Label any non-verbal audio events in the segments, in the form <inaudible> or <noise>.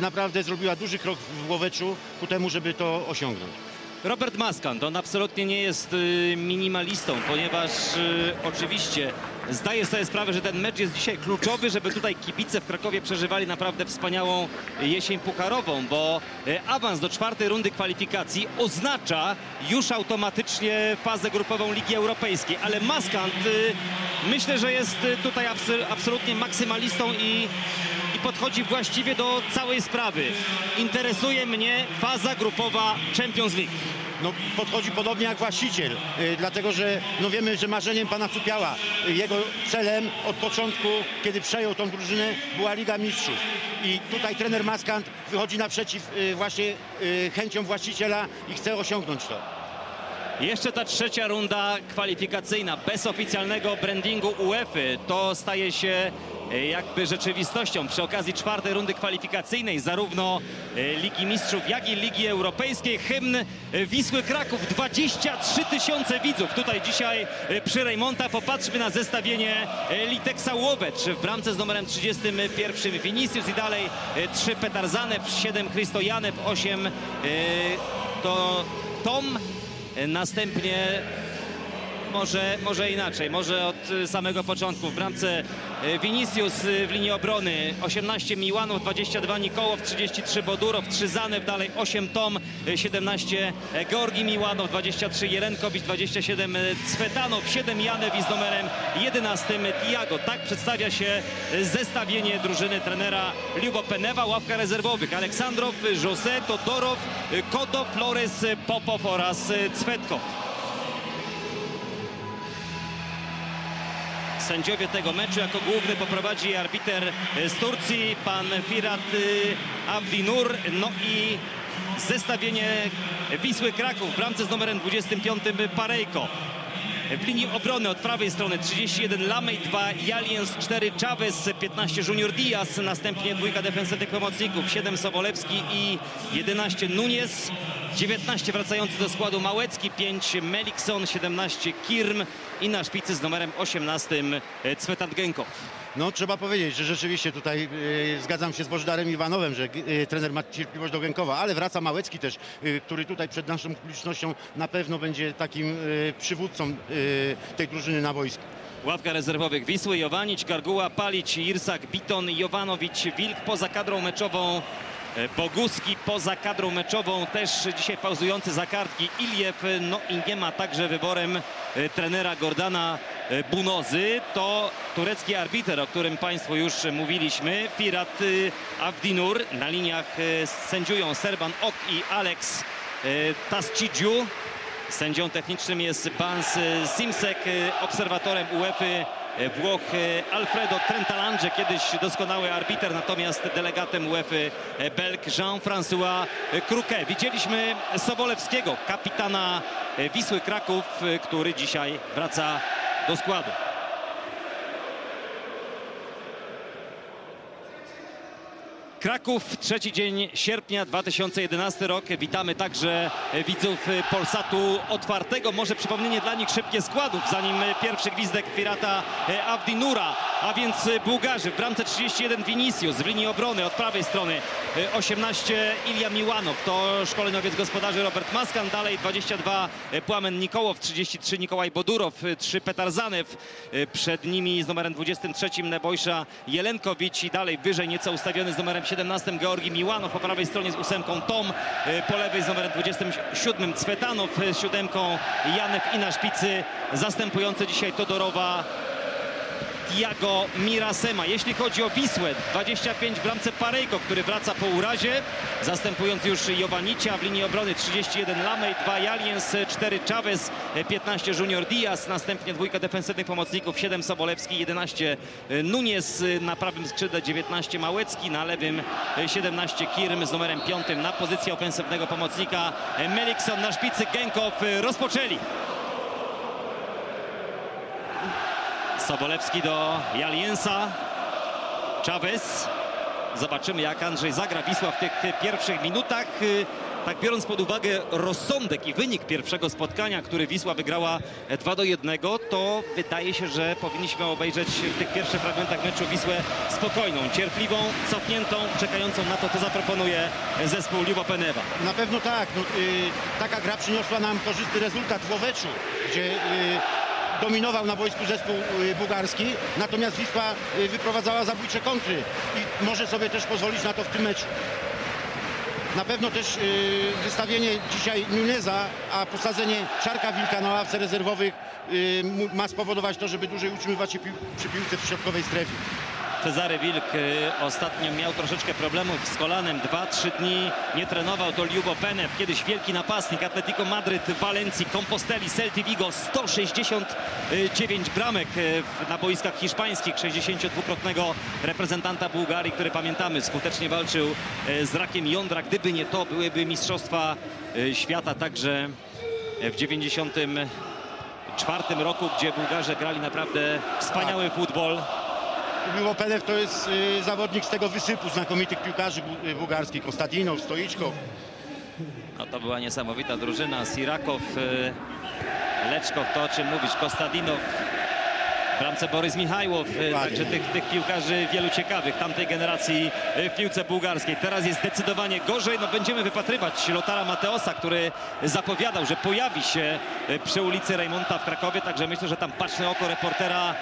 naprawdę zrobiła duży krok w Łoweczu ku temu, żeby to osiągnąć. Robert Maskant, on absolutnie nie jest y, minimalistą, ponieważ y, oczywiście zdaje sobie sprawę, że ten mecz jest dzisiaj kluczowy, żeby tutaj kibice w Krakowie przeżywali naprawdę wspaniałą jesień pucharową, bo y, awans do czwartej rundy kwalifikacji oznacza już automatycznie fazę grupową Ligi Europejskiej, ale Maskant myślę, że jest tutaj abs- absolutnie maksymalistą i i podchodzi właściwie do całej sprawy. Interesuje mnie faza grupowa Champions League. No, podchodzi podobnie jak właściciel, y, dlatego że no wiemy, że marzeniem pana Cupiała, y, jego celem od początku, kiedy przejął tą drużynę, była Liga Mistrzów. I tutaj trener Maskant wychodzi naprzeciw y, właśnie chęciom właściciela i chce osiągnąć to. Jeszcze ta trzecia runda kwalifikacyjna bez oficjalnego brandingu UEFA to staje się jakby rzeczywistością przy okazji czwartej rundy kwalifikacyjnej zarówno e, Ligi Mistrzów jak i Ligi Europejskiej. Hymn e, Wisły Kraków 23 tysiące widzów tutaj dzisiaj e, przy Rejmonta. Popatrzmy na zestawienie e, Liteksa Łowecz w bramce z numerem 31 Vinicius i dalej 3 Petarzanew, 7 Christojanew, 8 to Tom Następnie może, może inaczej, może od y, samego początku. W bramce y, Vinicius y, w linii obrony 18 Miłanów, 22 Nikołow, 33 Bodurow, 3 Zanew, dalej 8 Tom, y, 17 Georgi Miłanow, 23 Jerenkowicz, 27 Cwetanow, 7 Janew i z numerem 11 Tiago. Tak przedstawia się zestawienie drużyny trenera Liubo Penewa, ławka rezerwowych. Aleksandrow, José, Todorow, Kodo, Flores, Popow oraz Cwetkow. Sędziowie tego meczu jako główny poprowadzi arbiter z Turcji, pan Firat y, Abdinur. No i zestawienie Wisły Kraków w bramce z numerem 25 Parejko. W linii obrony od prawej strony 31 Lamej, 2 Jaliens, 4 Chavez, 15 Junior Diaz, następnie dwójka defensywnych pomocników, 7 Sobolewski i 11 Nunes, 19 wracający do składu Małecki, 5 Melikson, 17 Kirm i na szpicy z numerem 18 Cwetat Genkow. No trzeba powiedzieć, że rzeczywiście tutaj y, zgadzam się z Bożdarem Iwanowem, że y, trener ma cierpliwość do Gękowa, ale wraca Małecki też, y, który tutaj przed naszą publicznością na pewno będzie takim przywódcą tej drużyny na boisku. Ławka rezerwowych Wisły, Jowanić, Garguła, Palić, Irsak, Biton, Jowanowicz, Wilk poza kadrą meczową. E, Boguski poza kadrą meczową, też dzisiaj pauzujący za kartki Iliew, no i nie ma także wyborem e, trenera Gordana e, Bunozy. To turecki arbiter, o którym Państwu już mówiliśmy, Firat Avdinur. Na liniach sędziują Serban Ok i Alex e, Tascidziu. Sędzią technicznym jest Bans Simsek, obserwatorem UEFA Włoch e, Alfredo Trentalange, kiedyś doskonały arbiter, natomiast delegatem UEFA e, Belg Jean-François Cruquet. Widzieliśmy Sobolewskiego, kapitana e, Wisły Kraków, e, który dzisiaj wraca do składu. Kraków, trzeci dzień sierpnia 2011 rok. Witamy także widzów Polsatu otwartego. Może przypomnienie dla nich szybkie składów, zanim pierwszy gwizdek pirata Avdinura, a więc Bułgarzy. W bramce 31 Vinicius, w linii obrony od prawej strony e, 18 Ilja Miłanow, to szkoleniowiec gospodarzy Robert Maskan. Dalej 22 e, Płamen Nikołow, 33 Nikołaj Bodurow, e, 3 Petarzanew. E, Przed nimi z numerem 23 Nebojsza Jelenkowicz i dalej wyżej nieco ustawiony z numerem 17 Georgi Miłanow, po prawej stronie z ósemką Tom, e, po lewej z numerem 27 Cwetanow, z siódemką Janew i na szpicy zastępujący dzisiaj Todorowa Tiago Mirasema. Jeśli chodzi o Wisłę, 25 w bramce Parejko, który wraca po urazie, zastępując już Jowanicia w linii obrony 31 Lamej, 2 Jaliens, 4 Chavez, 15 Junior Diaz, następnie dwójka defensywnych pomocników, 7 Sobolewski, 11 Nunes, na prawym skrzydle 19 Małecki, na lewym 17 Kirm z numerem 5 na pozycję ofensywnego pomocnika Melikson na szpicy Genkow rozpoczęli. Sobolewski do Jaliensa. Chavez. Zobaczymy jak Andrzej zagra Wisła w tych pierwszych minutach. tak biorąc pod uwagę rozsądek i wynik pierwszego spotkania, który Wisła wygrała 2 do 1, to wydaje się, że powinniśmy obejrzeć w tych pierwszych fragmentach meczu Wisłę spokojną, cierpliwą, cofniętą, czekającą na to, co zaproponuje zespół Ljubo Penewa. Na pewno tak. No, y, taka gra przyniosła nam korzystny rezultat w Łoweczu, gdzie y, dominował na boisku zespół y, bułgarski, natomiast Wisła y, wyprowadzała zabójcze kontry i może sobie też pozwolić na to w tym meczu. Na pewno też y, wystawienie dzisiaj Nuneza, a posadzenie Czarka Wilka na ławce rezerwowych ma spowodować to, żeby dłużej utrzymywać się przy piłce w środkowej strefie. Cezary Wilk y, ostatnio miał troszeczkę problemów z kolanem. Dwa, trzy dni nie trenował. To Ljubo Penew, kiedyś wielki napastnik Atletico Madryt, Walencji, Composteli, Celti Vigo. 169 bramek y, na boiskach hiszpańskich. 62-krotnego reprezentanta Bułgarii, który pamiętamy skutecznie walczył y, z rakiem jądra. Gdyby nie to, byłyby mistrzostwa świata także w 94 roku, gdzie Bułgarze grali naprawdę wspaniały futbol. Było Pelew to jest y, zawodnik z tego wysypu znakomitych piłkarzy y, bułgarskich. Konstadinow, Stoiczkow. No to była niesamowita drużyna. Sirakow, y, Leczkow, to o czym mówisz, Kostadinow, w bramce Borys Michajłow, y, Dokładnie. także tych, tych piłkarzy wielu ciekawych tamtej generacji y, w piłce bułgarskiej. Teraz jest zdecydowanie gorzej. No będziemy wypatrywać Lotara Mateosa, który zapowiadał, że pojawi się y, przy ulicy Rejmonta w Krakowie, także myślę, że tam baczne oko reportera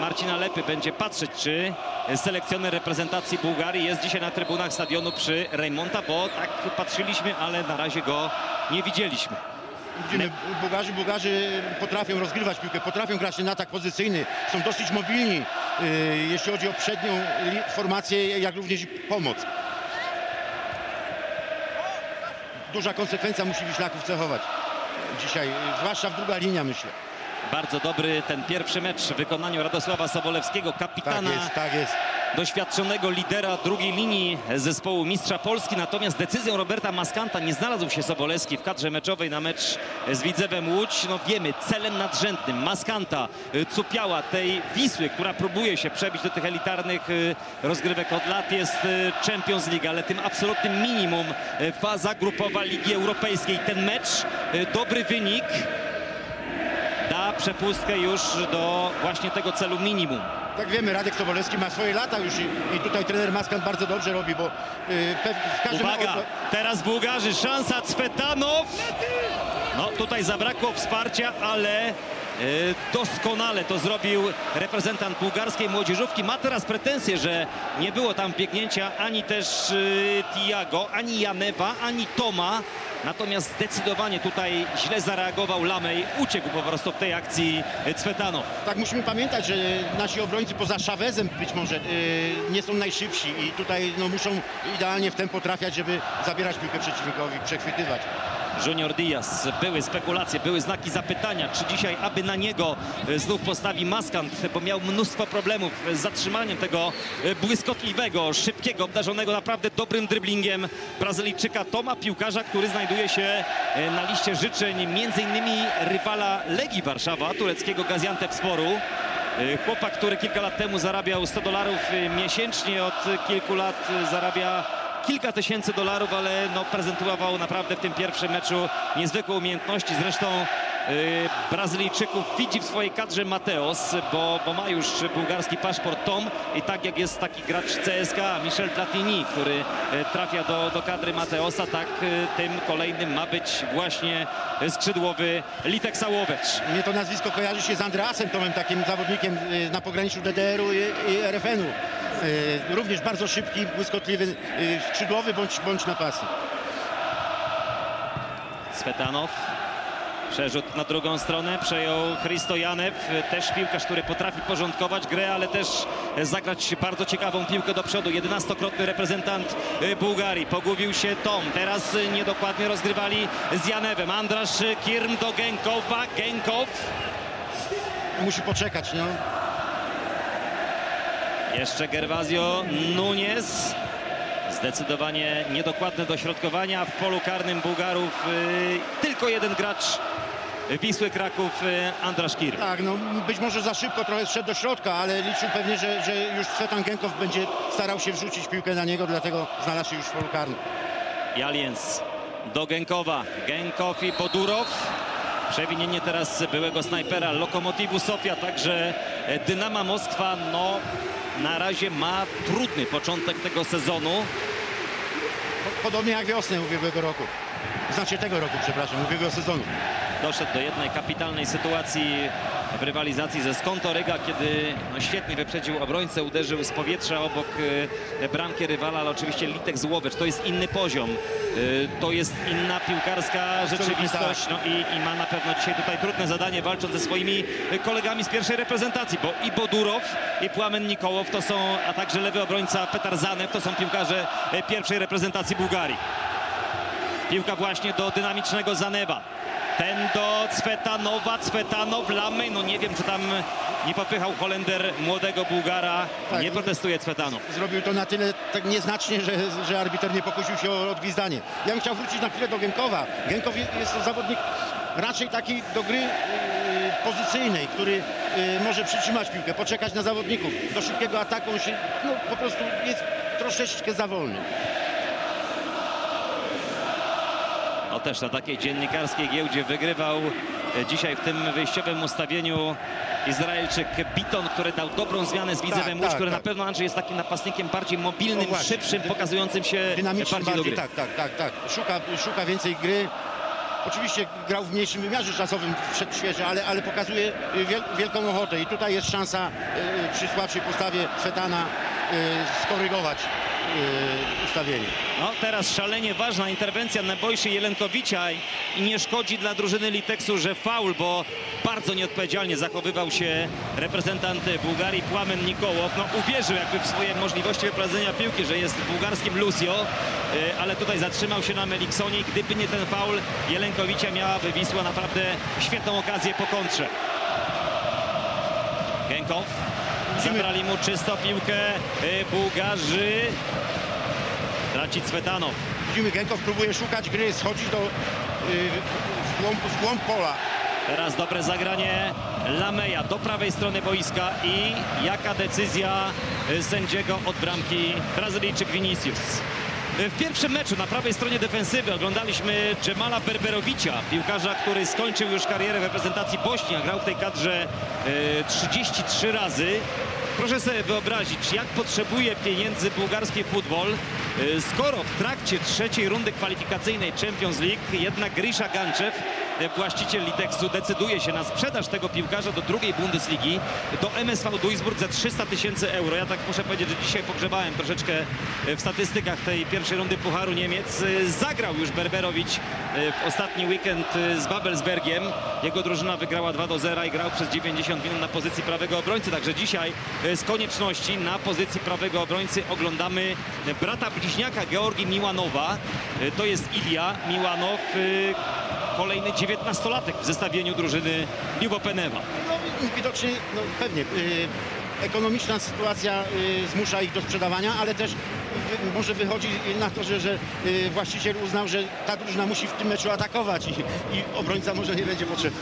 Marcina Lepy będzie patrzeć, czy selekcjoner reprezentacji Bułgarii jest dzisiaj na trybunach stadionu przy Rejmonta, bo tak patrzyliśmy, ale na razie go nie widzieliśmy. Widzimy, Bułgarzy, Bułgarzy potrafią rozgrywać piłkę, potrafią grać na atak pozycyjny, są dosyć mobilni, y, jeśli chodzi o przednią formację, jak również pomoc. Duża konsekwencja musi Wiślaków cechować dzisiaj, zwłaszcza w druga linia myślę. Bardzo dobry ten pierwszy mecz w wykonaniu Radosława Sobolewskiego, Tak kapitana, jest, tak jest. Doświadczonego lidera drugiej linii zespołu mistrza Polski. Natomiast decyzją Roberta Maskanta nie znalazł się Sobolewski w kadrze meczowej na mecz z Widzewem Łódź. No wiemy, celem nadrzędnym Maskanta, y, Cupiała, tej Wisły, która próbuje się przebić do tych elitarnych y, rozgrywek od lat jest y, Champions League, ale tym absolutnym minimum faza grupowa Ligi Europejskiej. Ten mecz, dobry wynik, da przepustkę już do właśnie tego celu minimum. Tak wiemy, Radek Sobolewski ma swoje lata już i, i tutaj trener Maskant bardzo dobrze robi, bo y, w każdym Uwaga, teraz Bułgarzy, szansa Cwetanow. No tutaj zabrakło wsparcia, ale doskonale to zrobił reprezentant bułgarskiej młodzieżówki. Ma teraz pretensje, że nie było tam biegnięcia ani też e, Tiago, ani Janewa, ani Toma. Natomiast zdecydowanie tutaj źle zareagował Lamej. Uciekł po prostu w tej akcji e, Cwetanow. Tak musimy pamiętać, że nasi obrońcy poza Chavezem być może nie są najszybsi i tutaj no, muszą idealnie w tempo trafiać, żeby zabierać piłkę przeciwnikowi, przechwytywać. Junior Diaz. Były spekulacje, były znaki zapytania, czy dzisiaj aby na niego e, znów postawi Maskant, bo miał mnóstwo problemów z zatrzymaniem tego e, błyskotliwego, szybkiego, obdarzonego naprawdę dobrym dryblingiem Brazylijczyka Toma, piłkarza, który znajduje się e, na liście życzeń między innymi rywala Legii Warszawa, tureckiego Gaziantep-Sporu. E, Chłopak, który kilka lat temu zarabiał 100 dolarów miesięcznie, od kilku lat zarabia kilka tysięcy dolarów, ale no, prezentował naprawdę w tym pierwszym meczu niezwykłe umiejętności. Zresztą Brazylijczyków widzi w swojej kadrze Mateos, bo, bo ma już bułgarski paszport Tom i tak jak jest taki gracz CSKA, Michel Platini, który e, trafia do, do kadry Mateosa, tak e, tym kolejnym ma być właśnie skrzydłowy Litek Sałowecz. Mnie to nazwisko kojarzy się z Andreasem Tomem, takim zawodnikiem y, na pograniczu DDR-u i, i RFN-u. Y, również bardzo szybki, błyskotliwy, y, skrzydłowy bądź, bądź napastnik. Swetanow. Przerzut na drugą stronę, przejął Christo Janew, też piłkarz, który potrafi porządkować grę, ale też zagrać bardzo ciekawą piłkę do przodu. 11-krotny reprezentant y, Bułgarii. Pogubił się Tom, teraz niedokładnie rozgrywali z Janewem. Andrasz Kirm do Genkowa, Genkow. Musi poczekać, no. Jeszcze Gervasio Nunez. Zdecydowanie niedokładne dośrodkowania w polu karnym Bułgarów. y, Tylko jeden gracz Wisły Kraków, y, Andrasz Kirm. Tak, no być może za szybko trochę wszedł do środka, ale liczył pewnie, że, że już Svetan Genkow będzie starał się wrzucić piłkę na niego, dlatego znalazł się już w polu karnym. Jaliens do Gękowa. Gękow i Podurow. Przewinienie teraz byłego snajpera Lokomotivu Sofia, także e, Dynama Moskwa no, na razie ma trudny początek tego sezonu. Podobnie jak wiosnę ubiegłego roku. Znaczy tego roku, przepraszam, ubiegłego sezonu. Doszedł do jednej kapitalnej sytuacji w rywalizacji ze Skontoryga, kiedy no, świetnie wyprzedził obrońcę, uderzył z powietrza obok e, bramki rywala, ale oczywiście Litek Złowicz to jest inny poziom. E, to jest inna piłkarska rzeczywistość no, i, i ma na pewno dzisiaj tutaj trudne zadanie walcząc ze swoimi kolegami z pierwszej reprezentacji, bo i Bodurow, i Płamen Nikołow to są, a także lewy obrońca Petar Zanew to są piłkarze e, pierwszej reprezentacji Bułgarii. Piłka właśnie do dynamicznego Zanewa. Ten do Cwetanowa, Cwetanow, Lamej, no nie wiem, czy tam nie popychał Holender młodego Bułgara. Tak. Nie protestuje Cwetanow. Zrobił to na tyle tak nieznacznie, że, że arbiter nie pokusił się o odgwizdanie. Ja bym chciał wrócić na chwilę do Gękowa. Gękow je- jest to zawodnik raczej taki do gry yy, pozycyjnej, który yy, może przytrzymać piłkę, poczekać na zawodników. Do szybkiego ataku on się no, po prostu jest troszeczkę za wolny. Też na takiej dziennikarskiej giełdzie wygrywał e, dzisiaj w tym wyjściowym ustawieniu Izraelczyk Biton, który dał dobrą zmianę z Widzewem Tak, Łódź, tak, który na tak. pewno Andrzej jest takim napastnikiem bardziej mobilnym, No szybszym, pokazującym się Dynamiczny bardziej do bardziej, gry. tak, tak, tak, tak. Szuka, szuka więcej gry. Oczywiście grał w mniejszym wymiarze czasowym przed świeże, ale, ale pokazuje wiel, wielką ochotę i tutaj jest szansa y, przy słabszej postawie Cwetana y, skorygować ustawienie. No teraz szalenie ważna interwencja Nebojszy Jelenkowicza i- i nie szkodzi dla drużyny Liteksu, że faul, bo bardzo nieodpowiedzialnie zachowywał się reprezentant Bułgarii Płamen Nikołow. No uwierzył jakby w swoje możliwości wyprowadzenia piłki, że jest bułgarskim Lucio, y, ale tutaj zatrzymał się na Meliksonie i gdyby nie ten faul Jelenkowicza miałaby Wisła naprawdę świetną okazję po kontrze. Gękow. Zabrali mu czysto piłkę y, Bułgarzy. Traci Cwetanow. Widzimy, Gękow próbuje szukać gry, schodzi do, y, w, głąb, w głąb pola. Teraz dobre zagranie Lameja do prawej strony boiska i jaka decyzja y, sędziego od bramki Brazylijczyk Vinicius. Y, W pierwszym meczu na prawej stronie defensywy oglądaliśmy Dżemala Berberowicza, piłkarza, który skończył już karierę w reprezentacji Bośni, a grał w tej kadrze y, 33 razy. Proszę sobie wyobrazić, jak potrzebuje pieniędzy bułgarski futbol, y, skoro w trakcie trzeciej rundy kwalifikacyjnej Champions League jednak Grisha Ganczew, właściciel Liteksu, decyduje się na sprzedaż tego piłkarza do drugiej Bundesligi, do MSV Duisburg za 300 tysięcy euro. Ja tak muszę powiedzieć, że dzisiaj pogrzebałem troszeczkę y, w statystykach tej pierwszej rundy Pucharu Niemiec. Y, Zagrał już Berberowicz w ostatni weekend z Babelsbergiem. Jego drużyna wygrała 2 do 0 i grał przez 90 minut na pozycji prawego obrońcy. Także dzisiaj z konieczności na pozycji prawego obrońcy oglądamy brata bliźniaka Georgi Miłanowa. To jest Ilia Miłanow, kolejny 19-latek w zestawieniu drużyny Liubopenewa. No widocznie, no pewnie, y, ekonomiczna sytuacja y, zmusza ich do sprzedawania, ale też wy, może wychodzi na to, że, że y, właściciel uznał, że ta drużyna musi w tym meczu atakować i, i obrońca może nie będzie potrzebny.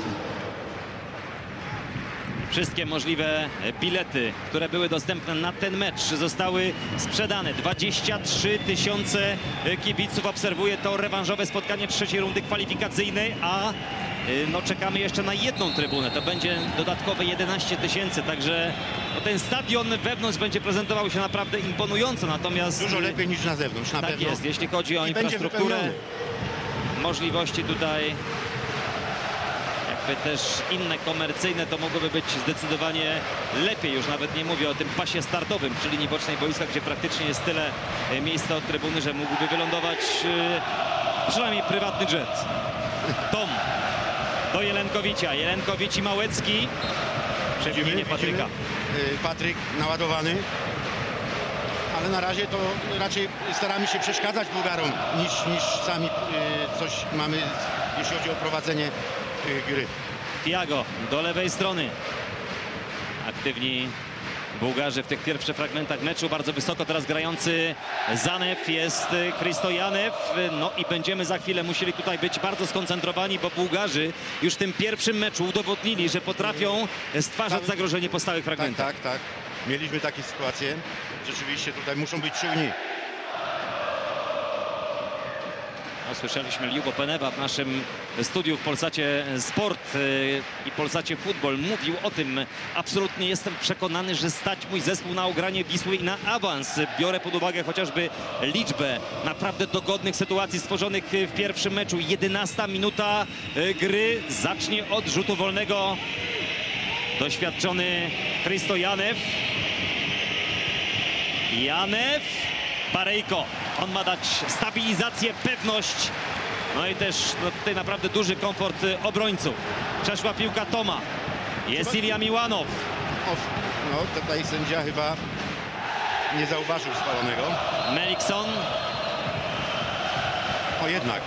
Wszystkie możliwe bilety, które były dostępne na ten mecz zostały sprzedane. 23 tysiące kibiców obserwuje to rewanżowe spotkanie trzeciej rundy kwalifikacyjnej, a y, no, czekamy jeszcze na jedną trybunę. To będzie dodatkowe 11 tysięcy, także no, ten stadion wewnątrz będzie prezentował się naprawdę imponująco, natomiast Dużo lepiej niż na zewnątrz, na tak pewno. jest, jeśli chodzi o I infrastrukturę, możliwości tutaj jakby też inne komercyjne to mogłoby być zdecydowanie lepiej. Już nawet nie mówię o tym pasie startowym przy linii bocznej boiska, gdzie praktycznie jest tyle e, miejsca od trybuny, że mógłby wylądować e, przynajmniej prywatny jet. Tom do Jelenkowicza. Jelenkowicz i Małecki. Przewinienie Patryka. Widzimy, y, Patryk naładowany. Ale na razie to raczej staramy się przeszkadzać Bułgarom niż, niż sami coś mamy, jeśli chodzi o prowadzenie gry. Tiago do lewej strony. Aktywni Bułgarzy w tych pierwszych fragmentach meczu. Bardzo wysoko teraz grający Zanew jest Krystojanew. No i będziemy za chwilę musieli tutaj być bardzo skoncentrowani, bo Bułgarzy już w tym pierwszym meczu udowodnili, że potrafią stwarzać Tak. zagrożenie po stałych Tak, fragmentach. tak, tak. Mieliśmy takie sytuacje. Rzeczywiście tutaj muszą być czujni. No, słyszeliśmy Liubo Penewa w naszym studiu w Polsacie Sport y, i Polsacie Futbol. Mówił o tym. Absolutnie jestem przekonany, że stać mój zespół na ogranie Wisły i na awans. Biorę pod uwagę chociażby liczbę naprawdę dogodnych sytuacji stworzonych w pierwszym meczu. 11 minuta y, gry zacznie od rzutu wolnego doświadczony Chrysto Janew. Janew, Parejko. On ma dać stabilizację, pewność. No i też no, tutaj naprawdę duży komfort y, obrońców. Przeszła piłka Toma. Jest Ilja Miłanow. No tutaj sędzia chyba nie zauważył spalonego. Melikson. O jednak.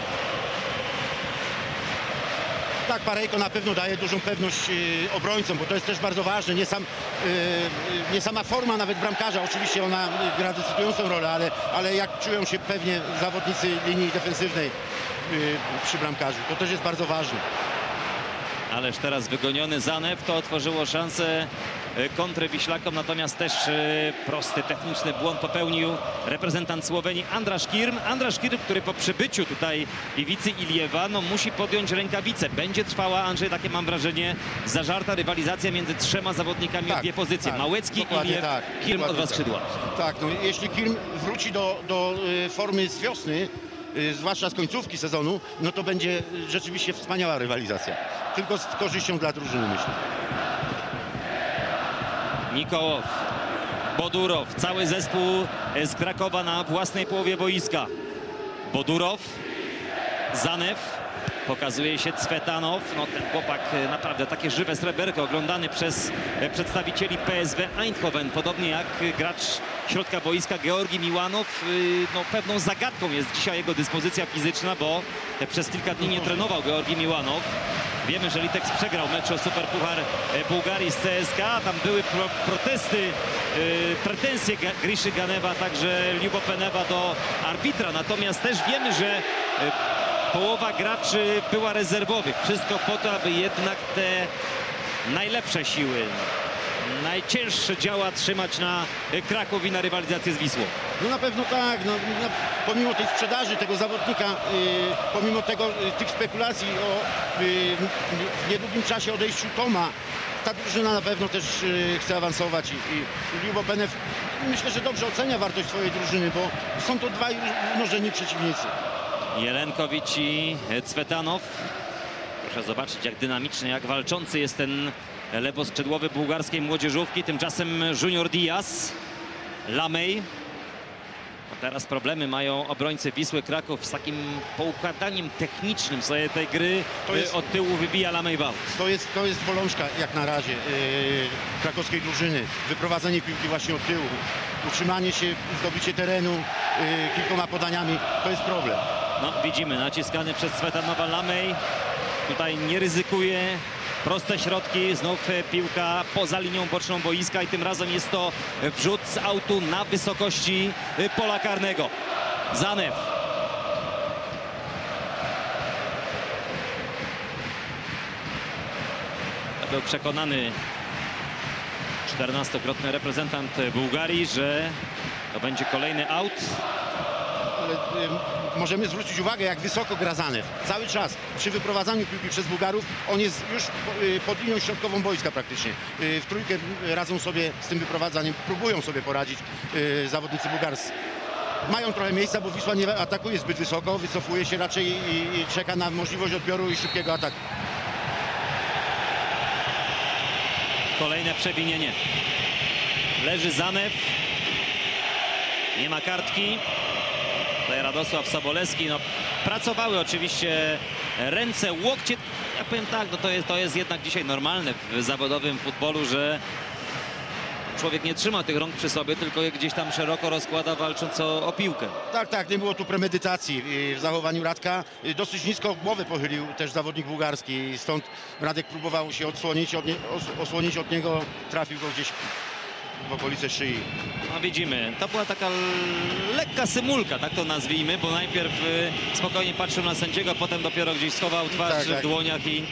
Tak, Parejko na pewno daje dużą pewność y, obrońcom, bo to jest też bardzo ważne. Nie, sam, y, y, nie sama forma nawet bramkarza, oczywiście ona gra decydującą rolę, ale, ale jak czują się pewnie zawodnicy linii defensywnej przy bramkarzu, to też jest bardzo ważne. Ależ teraz wygoniony Zanew to otworzyło szansę kontry Wiślakom, natomiast też y, prosty techniczny błąd popełnił reprezentant Słowenii Andrasz Kirm. Andrasz Kirm, który po przybyciu tutaj Iwicy Iliewa no, musi podjąć rękawice. Będzie trwała, Andrzej, takie mam wrażenie, zażarta rywalizacja między trzema zawodnikami Tak, w dwie pozycje. tak, Małecki, Iliew, tak, Kirm od dwa tak. skrzydła. Tak, no jeśli Kirm wróci do, do y, formy z wiosny, zwłaszcza z końcówki sezonu, no to będzie rzeczywiście wspaniała rywalizacja. Tylko z korzyścią dla drużyny, myślę. Nikołow, Bodurow, cały zespół z Krakowa na własnej połowie boiska. Bodurow, Zanew, pokazuje się Cwetanow. No ten chłopak e, naprawdę takie żywe sreberko oglądany przez e, przedstawicieli PSW Eindhoven. Podobnie jak e, gracz środka boiska Georgi Miłanow. Y, No pewną zagadką jest dzisiaj jego dyspozycja fizyczna, bo e, przez kilka dni nie trenował Georgi Miłanow. Wiemy, że Litex przegrał mecz o Superpuchar e, Bułgarii z CSKA. Tam były pro, protesty, e, pretensje Griszy Ganewa, także Liubo Penewa do arbitra. Natomiast też wiemy, że e, połowa graczy była rezerwowych. Wszystko po to, aby jednak te najlepsze siły, najcięższe działa trzymać na Kraków i na rywalizację z Wisłą. No na pewno tak, no, pomimo tej sprzedaży tego zawodnika, y, pomimo tego, y, tych spekulacji o y, w niedługim czasie odejściu Toma, ta drużyna na pewno też y, chce awansować i, i Liubo Benew myślę, że dobrze ocenia wartość swojej drużyny, bo są to dwaj równorzędni przeciwnicy. Jelenkowicz i Cwetanow. Proszę zobaczyć, jak dynamiczny, jak walczący jest ten lewoskrzydłowy bułgarskiej młodzieżówki. Tymczasem Junior Diaz, Lamej. A teraz problemy mają obrońcy Wisły Kraków z takim poukładaniem technicznym sobie tej gry. Jest- Od tyłu wybija Lamej Wałt. To jest, to jest bolączka jak na razie yy, krakowskiej drużyny. Wyprowadzenie piłki właśnie od tyłu, utrzymanie się, zdobycie terenu yy, kilkoma podaniami, to jest problem. No widzimy, naciskany przez Cwetanowa Lamej. Tutaj nie ryzykuje. Proste środki, znów piłka poza linią boczną boiska i tym razem jest to wrzut z autu na wysokości pola karnego. Zanew. Był przekonany 14-krotny reprezentant Bułgarii, że to będzie kolejny aut. Ale możemy zwrócić uwagę, jak wysoko gra Zanew. Cały czas przy wyprowadzaniu piłki przez Bułgarów, on jest już y, pod linią środkową boiska praktycznie. Y, w trójkę radzą sobie z tym wyprowadzaniem, próbują sobie poradzić y, zawodnicy bułgarscy. Mają trochę miejsca, bo Wisła nie atakuje zbyt wysoko, wycofuje się raczej i, i czeka na możliwość odbioru i szybkiego ataku. Kolejne przewinienie. Leży Zanew. Nie ma kartki. Tutaj Radosław Sobolewski. No, pracowały oczywiście ręce, łokcie. Ja powiem tak, no to, jest, to jest jednak dzisiaj normalne w zawodowym futbolu, że człowiek nie trzyma tych rąk przy sobie, tylko je gdzieś tam szeroko rozkłada walcząc o, o piłkę. Tak, tak, nie było tu premedytacji y, w zachowaniu Radka. Y, Dosyć nisko głowę pochylił też zawodnik bułgarski stąd Radek próbował się odsłonić od, nie, os, osłonić od niego, trafił go gdzieś w okolice szyi. No widzimy, to była taka lekka symulka, tak to nazwijmy, bo najpierw y, spokojnie patrzył na sędziego, potem dopiero gdzieś schował twarz Tak, w tak. dłoniach i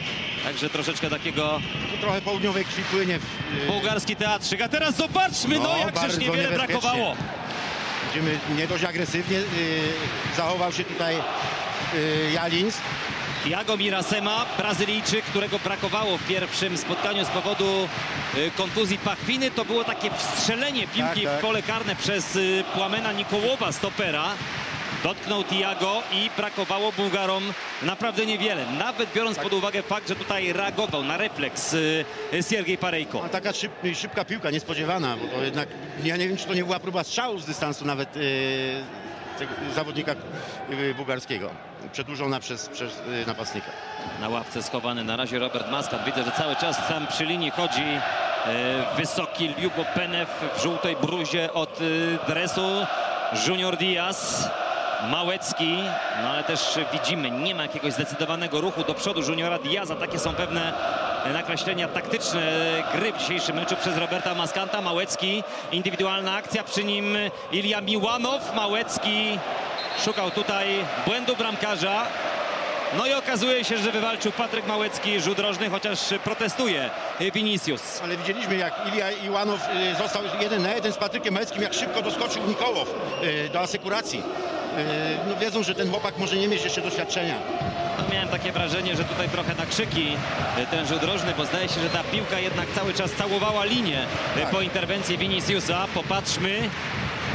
także troszeczkę takiego Tu trochę południowej krwi płynie. w- y, bułgarski teatrzyk. A teraz zobaczmy, no, No, jakżeż niewiele brakowało. Widzimy nie dość agresywnie, y, zachował się tutaj y, Jalins. Iago Mirasema, Brazylijczyk, którego brakowało w pierwszym spotkaniu z powodu y, kontuzji pachwiny. To było takie wstrzelenie piłki Tak, tak. w pole karne przez y, Płamena Nikołowa, stopera. Dotknął Tiago i brakowało Bułgarom naprawdę niewiele. Nawet biorąc pod uwagę fakt, że tutaj reagował na refleks y, Siergiej Parejko. A taka szyb, szybka piłka, niespodziewana, bo jednak, ja nie wiem, czy to nie była próba strzału z dystansu nawet y, tego zawodnika y, bułgarskiego, przedłużona przez, przez y, napastnika. Na ławce schowany na razie Robert Maskat. Widzę, że cały czas tam przy linii chodzi e, wysoki Liubo Penew w żółtej bruzie od dresu. Junior Diaz. Małecki, no ale też widzimy, nie ma jakiegoś zdecydowanego ruchu do przodu Juniora Diaza. Takie są pewne nakreślenia taktyczne gry w dzisiejszym meczu przez Roberta Maskanta. Małecki, indywidualna akcja, przy nim Ilia Miłanow. Małecki szukał tutaj błędu bramkarza. No i okazuje się, że wywalczył Patryk Małecki rzut rożny, chociaż protestuje Vinicius. Ale widzieliśmy, jak Ilia Iłanow y, został jeden na jeden z Patrykiem Małeckim, jak szybko doskoczył Nikołow y, do asekuracji. Y, No wiedzą, że ten chłopak może nie mieć jeszcze doświadczenia. No, miałem takie wrażenie, że tutaj trochę na krzyki e, ten rzut rożny, bo zdaje się, że ta piłka jednak cały czas całowała linię e, Tak. po interwencji Viniciusa. Popatrzmy.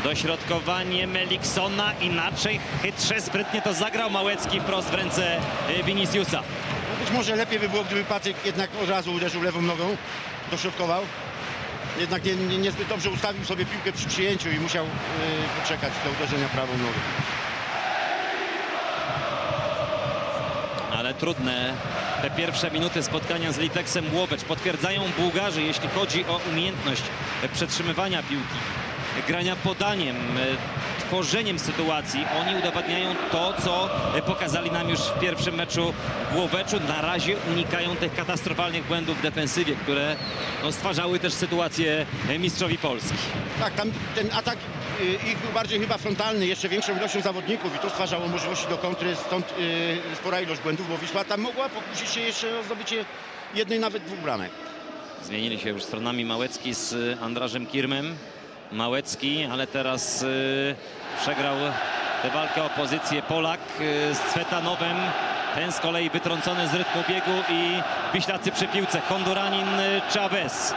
Dośrodkowanie Meliksona inaczej, chytrze, sprytnie to zagrał Małecki wprost w ręce Viniciusa. No Być może lepiej by było, gdyby Patryk jednak od razu uderzył lewą nogą, dośrodkował. Jednak nie, nie, niezbyt dobrze ustawił sobie piłkę przy przyjęciu i musiał y, poczekać do uderzenia prawą nogą. ale trudne te pierwsze minuty spotkania z Liteksem Łowecz. Potwierdzają Bułgarzy, jeśli chodzi o umiejętność przetrzymywania piłki, grania podaniem, e, tworzeniem sytuacji. Oni udowadniają to, co e, pokazali nam już w pierwszym meczu w Łoweczu. Na razie unikają tych katastrofalnych błędów w defensywie, które no, stwarzały też sytuację e, mistrzowi Polski. Tak, tam ten atak y, ich był bardziej chyba frontalny, jeszcze większą ilością zawodników i to stwarzało możliwości do kontry, stąd y, spora ilość błędów, bo Wisła tam mogła pokusić się jeszcze o zdobycie jednej, nawet dwóch bramek. Zmienili się już stronami Małecki z y, Andrażem Kirmem. Małecki, ale teraz y, przegrał tę walkę o pozycję Polak y, z Cwetanowem. Ten z kolei wytrącony z rytmu biegu i Wiślacy przy piłce. Honduranin y, Chavez.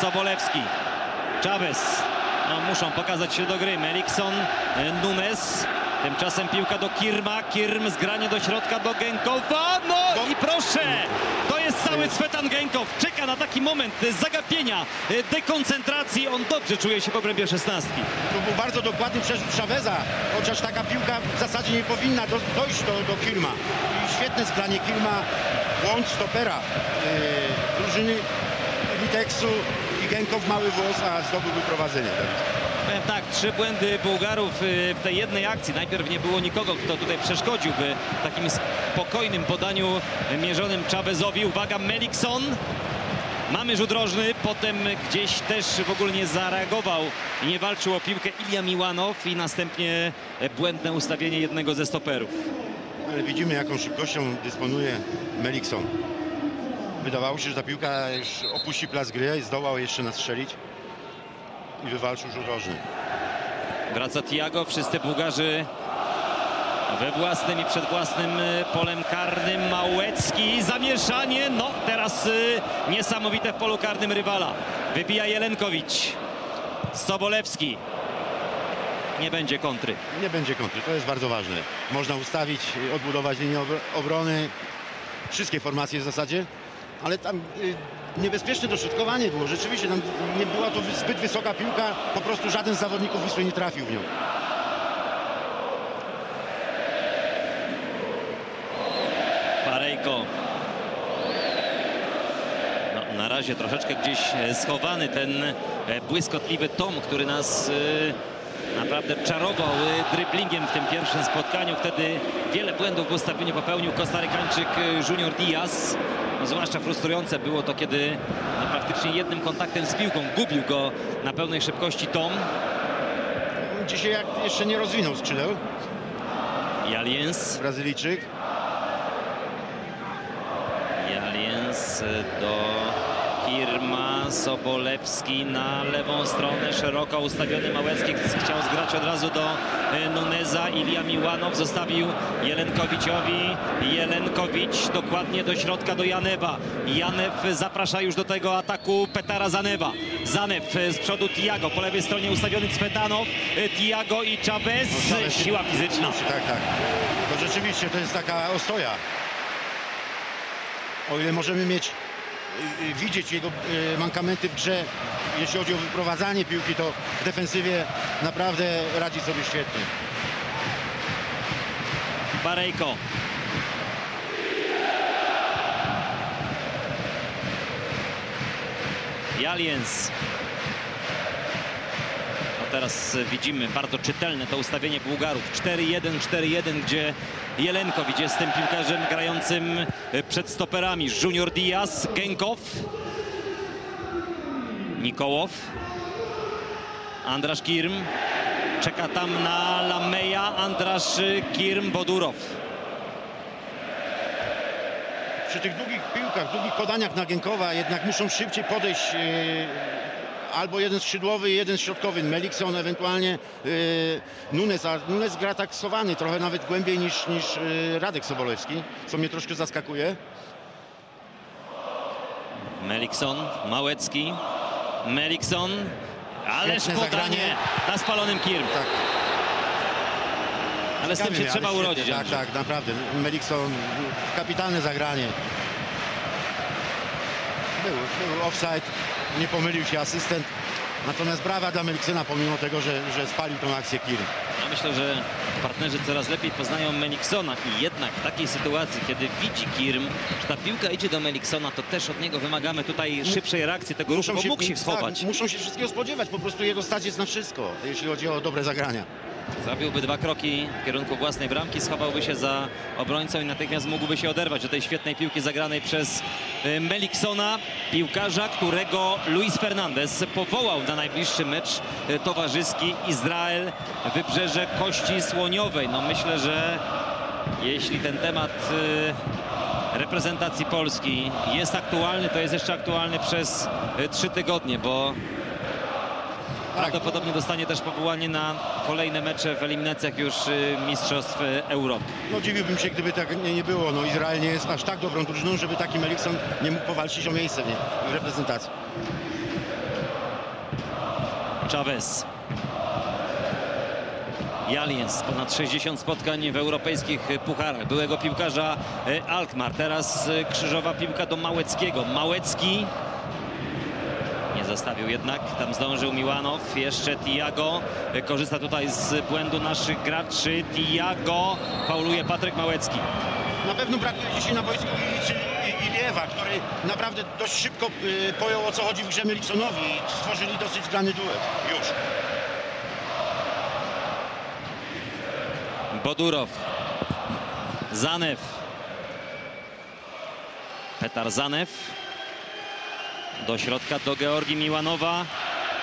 Sobolewski. Chavez. No, muszą pokazać się do gry. Melikson, Nunes. Tymczasem piłka do Kirma. Kirm zgranie do środka do Gękowa. No i proszę! To jest cały Cwetan Gękow. Czeka na taki moment zagapienia, y, dekoncentracji. On dobrze czuje się w obrębie szesnastki. To był bardzo dokładny przerzut Chaveza, chociaż taka piłka w zasadzie nie powinna do, dojść do, do Kilma. I świetne zgranie Kilma, łącz stopera yy, drużyny Liteksu i Genkow mały włos, a zdobyłby prowadzenie. Powiem tak, trzy błędy Bułgarów y, w tej jednej akcji. Najpierw nie było nikogo, kto tutaj przeszkodziłby takim spokojnym podaniu mierzonym Chavezowi. Uwaga, Melikson. Mamy rzut rożny, potem gdzieś też w ogóle nie zareagował i nie walczył o piłkę Ilia Miłanow i następnie błędne ustawienie jednego ze stoperów. Ale widzimy, jaką szybkością dysponuje Melikson. Wydawało się, że ta piłka już opuści plac gry, zdołał jeszcze nastrzelić i wywalczył rzut rożny. Wraca Tiago, wszyscy Bułgarzy we własnym i przed własnym y, polem karnym. Małecki, zamieszanie, no teraz y, niesamowite w polu karnym rywala. Wybija Jelenkowicz. Sobolewski. Nie będzie kontry. Nie będzie kontry, to jest bardzo ważne. Można ustawić, odbudować linię obro- obrony, wszystkie formacje w zasadzie, ale tam y, niebezpieczne dośrodkowanie było. Rzeczywiście tam nie była to zbyt wysoka piłka, po prostu żaden z zawodników Wisły nie trafił w nią. Parejko. No, na razie troszeczkę gdzieś schowany ten e, błyskotliwy Tom, który nas e, naprawdę czarował e, driblingiem w tym pierwszym spotkaniu. Wtedy wiele błędów w ustawieniu popełnił kostarykańczyk e, Junior Diaz. No, zwłaszcza frustrujące było to, kiedy no, praktycznie jednym kontaktem z piłką gubił go na pełnej szybkości Tom. Dzisiaj jak jeszcze nie rozwinął skrzydeł Jaliens. Brazylijczyk. Jaliens do Kirma, Sobolewski na lewą stronę, szeroko ustawiony Małecki chciał zgrać od razu do e, Nuneza, Ilia Miłanow zostawił Jelenkowiciowi, Jelenkowicz dokładnie do środka do Janewa, Janew zaprasza już do tego ataku Petara Zanewa, Zanew e, z przodu Tiago, po lewej stronie ustawiony Cwetanow, e, Tiago i Chavez, No, siła fizyczna. Tak, tak. To rzeczywiście to jest taka ostoja. O ile możemy mieć, widzieć jego y, mankamenty w grze, jeśli chodzi o wyprowadzanie piłki, to w defensywie naprawdę radzi sobie świetnie. Barejko. Jaliens. Teraz e, widzimy bardzo czytelne to ustawienie Bułgarów. 4-1, 4-1, gdzie Jelenkowicz jest tym piłkarzem grającym e, przed stoperami. Junior Diaz, Genkow. Nikołow. Andrasz Kirm. Czeka tam na Lameja, Andrasz Kirm, Bodurow. Przy tych długich piłkach, długich podaniach na Gienkowa jednak muszą szybciej podejść y, albo jeden skrzydłowy, jeden środkowy, Melikson, ewentualnie y, Nunes, a Nunes gra tak sowany, trochę nawet głębiej niż, niż y, Radek Sobolewski, co mnie troszkę zaskakuje. Melikson, Małecki, Melikson, ależ Świetne podanie zagranie. na spalonym Kirm. Tak, Ale z tym się trzeba świetnie, urodzić. Tak, tak, naprawdę. Melikson, kapitalne zagranie. Był, był offside, nie pomylił się asystent. Natomiast brawa dla Meliksona, pomimo tego, że, że spalił tą akcję Kirm. Ja myślę, że partnerzy coraz lepiej poznają Meliksona i jednak w takiej sytuacji, kiedy widzi Kirm, że ta piłka idzie do Meliksona, to też od niego wymagamy tutaj szybszej reakcji tego ruchu, bo mógł się schować. Tak, muszą się wszystkiego spodziewać, po prostu jego stać jest na wszystko, jeśli chodzi o dobre zagrania. Zrobiłby dwa kroki w kierunku własnej bramki, schowałby się za obrońcą i natychmiast mógłby się oderwać do tej świetnej piłki zagranej przez y, Meliksona, piłkarza, którego Luis Fernandez powołał na najbliższy mecz y, towarzyski Izrael Wybrzeże Kości Słoniowej. No myślę, że jeśli ten temat y, reprezentacji Polski jest aktualny, to jest jeszcze aktualny przez trzy tygodnie, bo Prawdopodobnie dostanie też powołanie na kolejne mecze w eliminacjach już y, Mistrzostw Europy. no dziwiłbym się, gdyby tak nie, nie było. No, Izrael nie jest aż tak dobrą drużyną, żeby taki Melikson nie mógł powalczyć o miejsce nie, w reprezentacji. Chavez. Jaliens, ponad 60 spotkań w europejskich pucharach. Byłego piłkarza y, Alkmaar. Teraz y, krzyżowa piłka do Małeckiego. Małecki zostawił jednak. Tam zdążył Miłanow. Jeszcze Tiago. Korzysta tutaj z błędu naszych graczy. Tiago. Fauluje Patryk Małecki. Na pewno brakuje dzisiaj na boisku Iliewa, który naprawdę dość szybko y, pojął o co chodzi w grze Meliksonowi i stworzyli dosyć zgrany duet. Już. Bodurow. Zanew. Petar Zanew. Do środka do Georgii Miłanowa.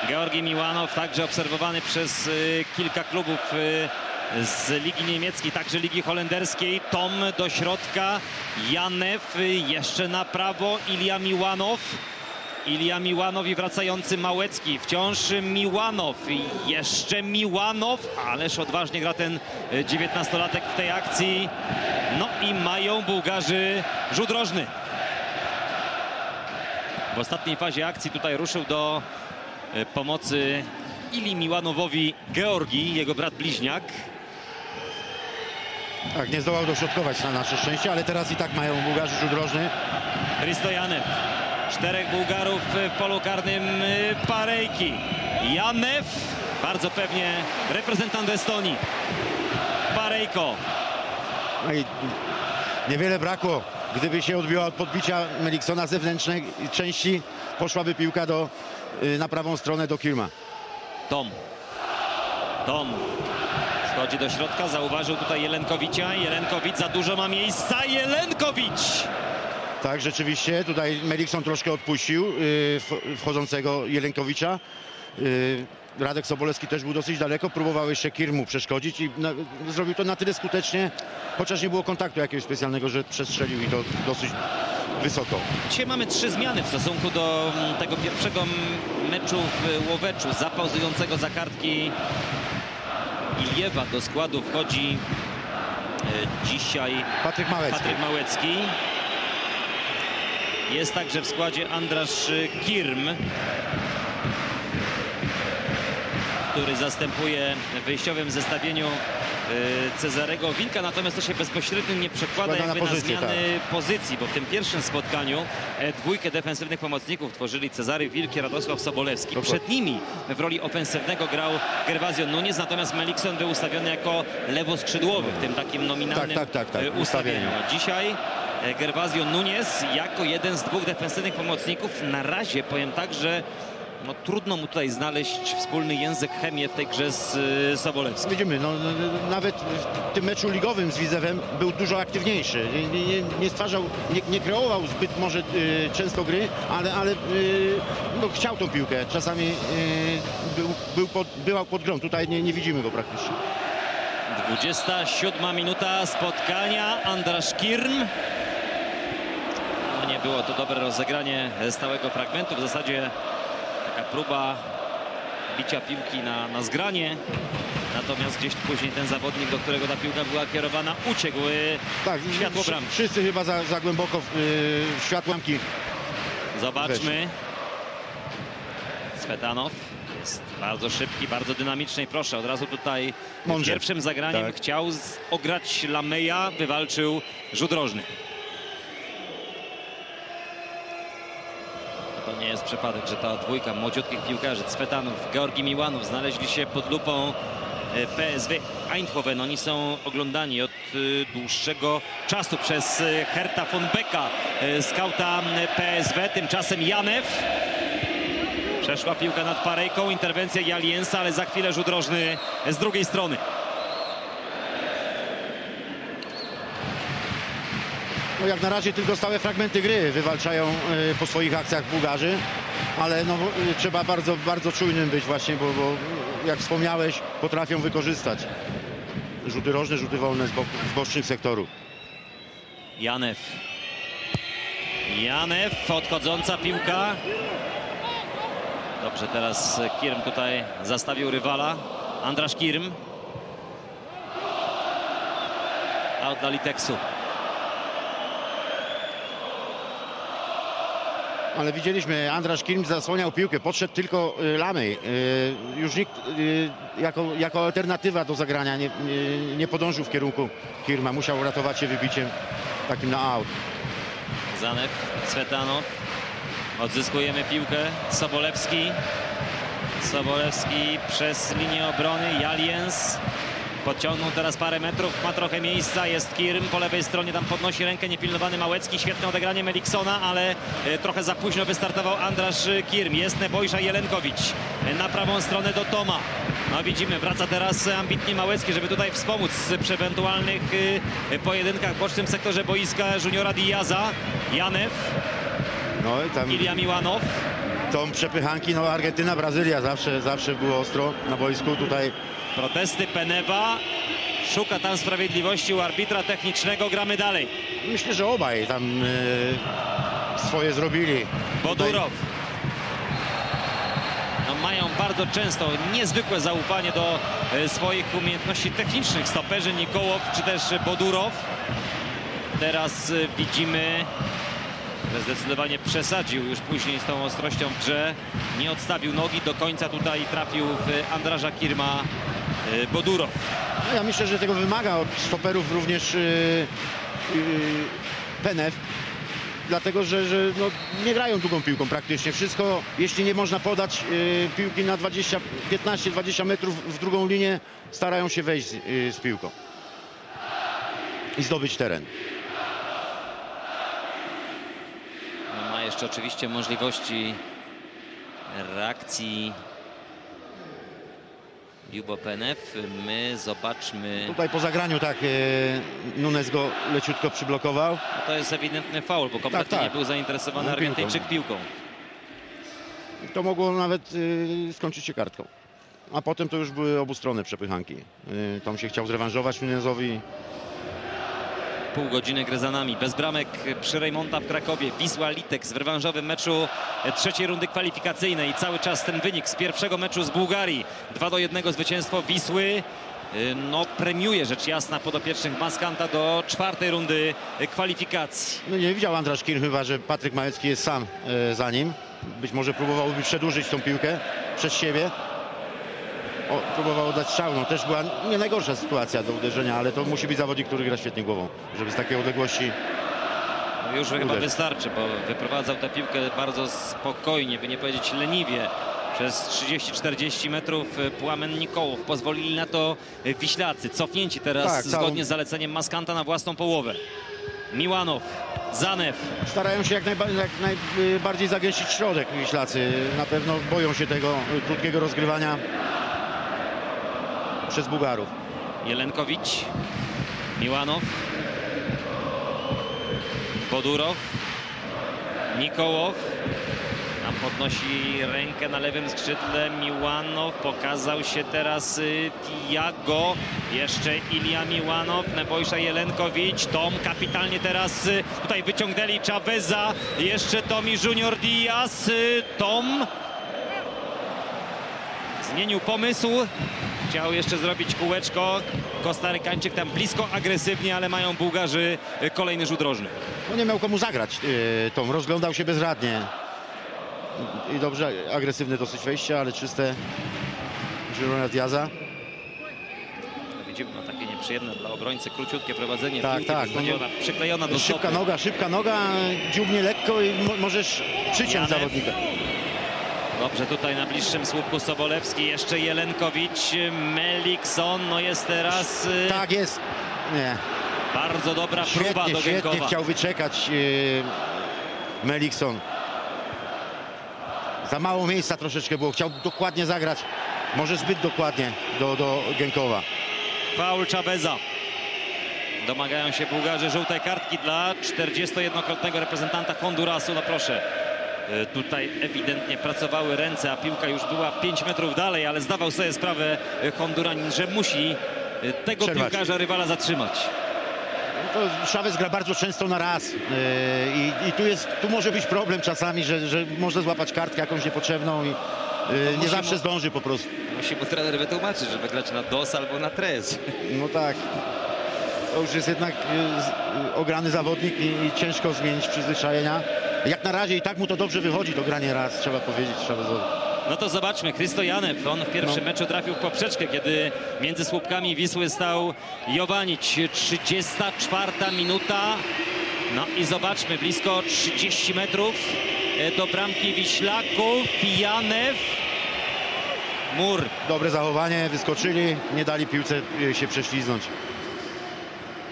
Georgi Miłanow także obserwowany przez y, kilka klubów y, z Ligi Niemieckiej, także Ligi Holenderskiej. Tom do środka. Janew y, jeszcze na prawo. Ilia Miłanow. Ilia Miłanow i wracający Małecki. Wciąż Miłanow. Jeszcze Miłanow. Ależ odważnie gra ten y, 19-latek w tej akcji. No i mają Bułgarzy rzut rożny. W ostatniej fazie akcji tutaj ruszył do y, pomocy Ili Miłanowowi Georgii, jego brat bliźniak. Tak, nie zdołał dośrodkować na nasze szczęście, ale teraz i tak mają Bułgarzy rzut rożny. Hristo Janew. Czterech Bułgarów w polu karnym y, Parejki. Janew, bardzo pewnie reprezentant Estonii. Parejko. No niewiele brakło. Gdyby się odbiła od podbicia Meliksona zewnętrznej części, poszłaby piłka do, y, na prawą stronę do Kirma. Tom. Tom. Schodzi do środka, zauważył tutaj Jelenkowicza. Jelenkowicz za dużo ma miejsca. Jelenkowicz! Tak, rzeczywiście. Tutaj Melikson troszkę odpuścił y, wch- wchodzącego Jelenkowicza. Y, Radek Sobolewski też był dosyć daleko. Próbował jeszcze Kirmu przeszkodzić i na, zrobił to na tyle skutecznie, chociaż nie było kontaktu jakiegoś specjalnego, że przestrzelił i to dosyć wysoko. Dzisiaj mamy trzy zmiany w stosunku do mm, tego pierwszego meczu w Łoweczu. Zapauzującego za kartki Iliewa do składu wchodzi e, dzisiaj Patryk Małecki. Patryk Małecki. Jest także w składzie Andrasz Kirm, który zastępuje w wyjściowym zestawieniu e, Cezarego Wilka, natomiast to się bezpośrednio nie przekłada Składa na jakby na, pozycję, zmiany pozycji, bo w tym pierwszym spotkaniu e, dwójkę defensywnych pomocników tworzyli Cezary Wilk i Radosław Sobolewski. Dokładnie. Przed nimi w roli ofensywnego grał Gervasio Nunes, natomiast Melikson był ustawiony jako lewoskrzydłowy w tym takim nominalnym Tak, tak, tak, tak, e, ustawieniu. ustawieniu. Dzisiaj e, Gervasio Nunes jako jeden z dwóch defensywnych pomocników na razie powiem tak, że no, trudno mu tutaj znaleźć wspólny język, chemię w tej grze z e, Sobolewskim. Widzimy, no, no, no, nawet w tym meczu ligowym z Widzewem był dużo aktywniejszy. Nie, nie, nie- stwarzał, nie, nie kreował zbyt może y, często gry, ale, ale y, no, chciał tą piłkę. Czasami y, był, był pod, bywał pod grą. Tutaj nie, nie widzimy go praktycznie. 27 minuta spotkania. Andrasz Kirm. No nie było to dobre rozegranie stałego fragmentu. W zasadzie próba bicia piłki na, na zgranie. Natomiast gdzieś później ten zawodnik, do którego ta piłka była kierowana, uciekł. Tak, Światło wszy- bramki. Wszyscy chyba za, za głęboko w, y, w światłamki. Zobaczmy. Swetanow jest bardzo szybki, bardzo dynamiczny proszę, od razu tutaj w Mądrze. pierwszym zagraniem Tak. chciał ograć Lameja, wywalczył rzut rożny. To nie jest przypadek, że ta dwójka młodziutkich piłkarzy, Cwetanów, Georgi Miłanów znaleźli się pod lupą e, PSW Eindhoven. Oni są oglądani od e, dłuższego czasu przez e, Herta von Becka, skauta PSW. Tymczasem Janew Przeszła piłka nad parejką, interwencja Jaliensa, ale za chwilę rzut rożny z drugiej strony. No jak na razie tylko stałe fragmenty gry wywalczają y, po swoich akcjach Bułgarzy, ale no, y, trzeba bardzo, bardzo czujnym być właśnie, bo, bo jak wspomniałeś, potrafią wykorzystać rzuty rożne, rzuty wolne z, boku, z bocznych sektorów. Janew. Janew, odchodząca piłka. Dobrze, teraz Kirm tutaj zastawił rywala. Andrasz Kirm. Out dla Liteksu. Ale widzieliśmy, Andrasz Kirm zasłaniał piłkę, podszedł tylko y, Lamej. Y, już nikt y, jako, jako alternatywa do zagrania nie, nie, nie podążył w kierunku Kirma. Musiał ratować się wybiciem takim na out. Zanew, Cwetanow. Odzyskujemy piłkę. Sobolewski. Sobolewski przez linię obrony. Jaliens. Podciągnął teraz parę metrów, ma trochę miejsca, jest Kirm, po lewej stronie tam podnosi rękę niepilnowany Małecki, świetne odegranie Meliksona, ale e, trochę za późno wystartował Andrasz Kirm, jest Nebojsza Jelenkowicz e, na prawą stronę do Toma. No widzimy, wraca teraz ambitnie Małecki, żeby tutaj wspomóc przy ewentualnych e, pojedynkach w bocznym sektorze boiska Juniora Diaza, Janew, No tam Ilya Miłanow. Tą przepychanki, no Argentyna, Brazylia zawsze, zawsze było ostro na boisku. Tutaj Protesty Penewa. Szuka tam sprawiedliwości u arbitra technicznego. Gramy dalej. myślę, że obaj tam y, swoje zrobili. Bodurow. No, mają bardzo często niezwykłe zaufanie do e, swoich umiejętności technicznych stoperzy Nikołow czy też Bodurow. Teraz e, widzimy, zdecydowanie przesadził już później z tą ostrością w grze. Nie odstawił nogi do końca. Tutaj trafił w Andraża Kirma e, Bodurow. No, ja myślę, że tego wymaga od stoperów również y, y, Penew. Dlatego, że, że no, nie grają długą piłką praktycznie. Wszystko, jeśli nie można podać y, piłki na 20, 15-20 metrów w drugą linię, starają się wejść y, z piłką i zdobyć teren. No, ma jeszcze oczywiście możliwości reakcji Jubo Penew. My zobaczmy. Tutaj po zagraniu tak y, Nunes go leciutko przyblokował. No to jest ewidentny faul, bo kompletnie tak. nie był zainteresowany No, piłką. Argentyńczyk piłką. To mogło nawet y, skończyć się kartką. A potem to już były obustronne przepychanki. Y, Tom się chciał zrewanżować Nunezowi. Pół godziny gry za nami. Bez bramek przy Rejmonta w Krakowie. Wisła Liteks w rewanżowym meczu trzeciej rundy kwalifikacyjnej. Cały czas ten wynik z pierwszego meczu z Bułgarii. 2 do 1 zwycięstwo Wisły. Y, No, premiuje rzecz jasna podopiecznych Maskanta do czwartej rundy kwalifikacji. No nie widział Andrasz Kin chyba, że Patryk Małecki jest sam e, za nim. Być może próbowałby przedłużyć tą piłkę przez siebie. O, próbował dać strzał, no też była nie najgorsza sytuacja do uderzenia, ale to musi być zawodnik, który gra świetnie głową, żeby z takiej odległości No Już chyba Uderz. wystarczy, bo wyprowadzał tę piłkę bardzo spokojnie, by nie powiedzieć leniwie. Przez 30-40 metrów y, Płamen Nikołów. Pozwolili na to y, Wiślacy. Cofnięci teraz Tak, całą- zgodnie z zaleceniem Maskanta na własną połowę. Miłanow, Zanew. starają się jak, najba- jak najbardziej zagęścić środek Wiślacy. Na pewno boją się tego krótkiego rozgrywania przez Bułgarów. Jelenkowicz, Miłanow, Bodurow, Nikołow. Tam podnosi rękę na lewym skrzydle Miłanow. Pokazał się teraz y, Tiago. Jeszcze Ilia Miłanow, Nebojsza Jelenkowicz. Tom kapitalnie teraz y, tutaj wyciągnęli Chaveza. Jeszcze Tomi Junior Diaz. Y, Tom zmienił pomysł. Chciał jeszcze zrobić kółeczko. Kostarykańczyk tam blisko, agresywnie, ale mają Bułgarzy y, kolejny rzut rożny. No nie miał komu zagrać yy, Tom, rozglądał się bezradnie. I dobrze, agresywne dosyć wejście, ale czyste Girona Diaza. Widzimy no, takie nieprzyjemne dla obrońcy, króciutkie prowadzenie Tak, piłki, tak, przyklejona, przyklejona do Szybka stopy. noga, szybka noga, dziubnie lekko i mo możesz przyciąć zawodnika. Dobrze, tutaj na bliższym słupku Sobolewski, jeszcze Jelenkowicz, Melikson, no jest teraz y, Tak jest. Nie, bardzo dobra próba świetnie, do świetnie chciał wyczekać yy, Melikson. Za mało miejsca troszeczkę było, chciał dokładnie zagrać. Może zbyt dokładnie do, do Genkowa. Faul Chaveza. Domagają się Bułgarzy żółtej kartki dla 41-krotnego reprezentanta Hondurasu. No proszę, tutaj ewidentnie pracowały ręce, a piłka już była 5 metrów dalej, ale zdawał sobie sprawę e, Honduranin, że musi e, tego Przerwać. piłkarza rywala zatrzymać. To Chavez gra bardzo często na raz i, i tu, jest, tu może być problem czasami, że, że może złapać kartkę jakąś niepotrzebną i yy, nie zawsze mu- zdąży po prostu. Musi mu trener wytłumaczyć, żeby grać na DOS albo na trez. No tak. To już jest jednak ograny zawodnik i, i ciężko zmienić przyzwyczajenia. Jak na razie i tak mu to dobrze wychodzi to granie raz, trzeba powiedzieć Chavezowi. No to zobaczmy, Chrysto Janew, on w pierwszym No. meczu trafił w poprzeczkę, kiedy między słupkami Wisły stał Jowanić. 34 minuta. No i zobaczmy, blisko 30 metrów e, do bramki Wiślaków. Janew. Mur. Dobre zachowanie, wyskoczyli, nie dali piłce y, się prześliznąć.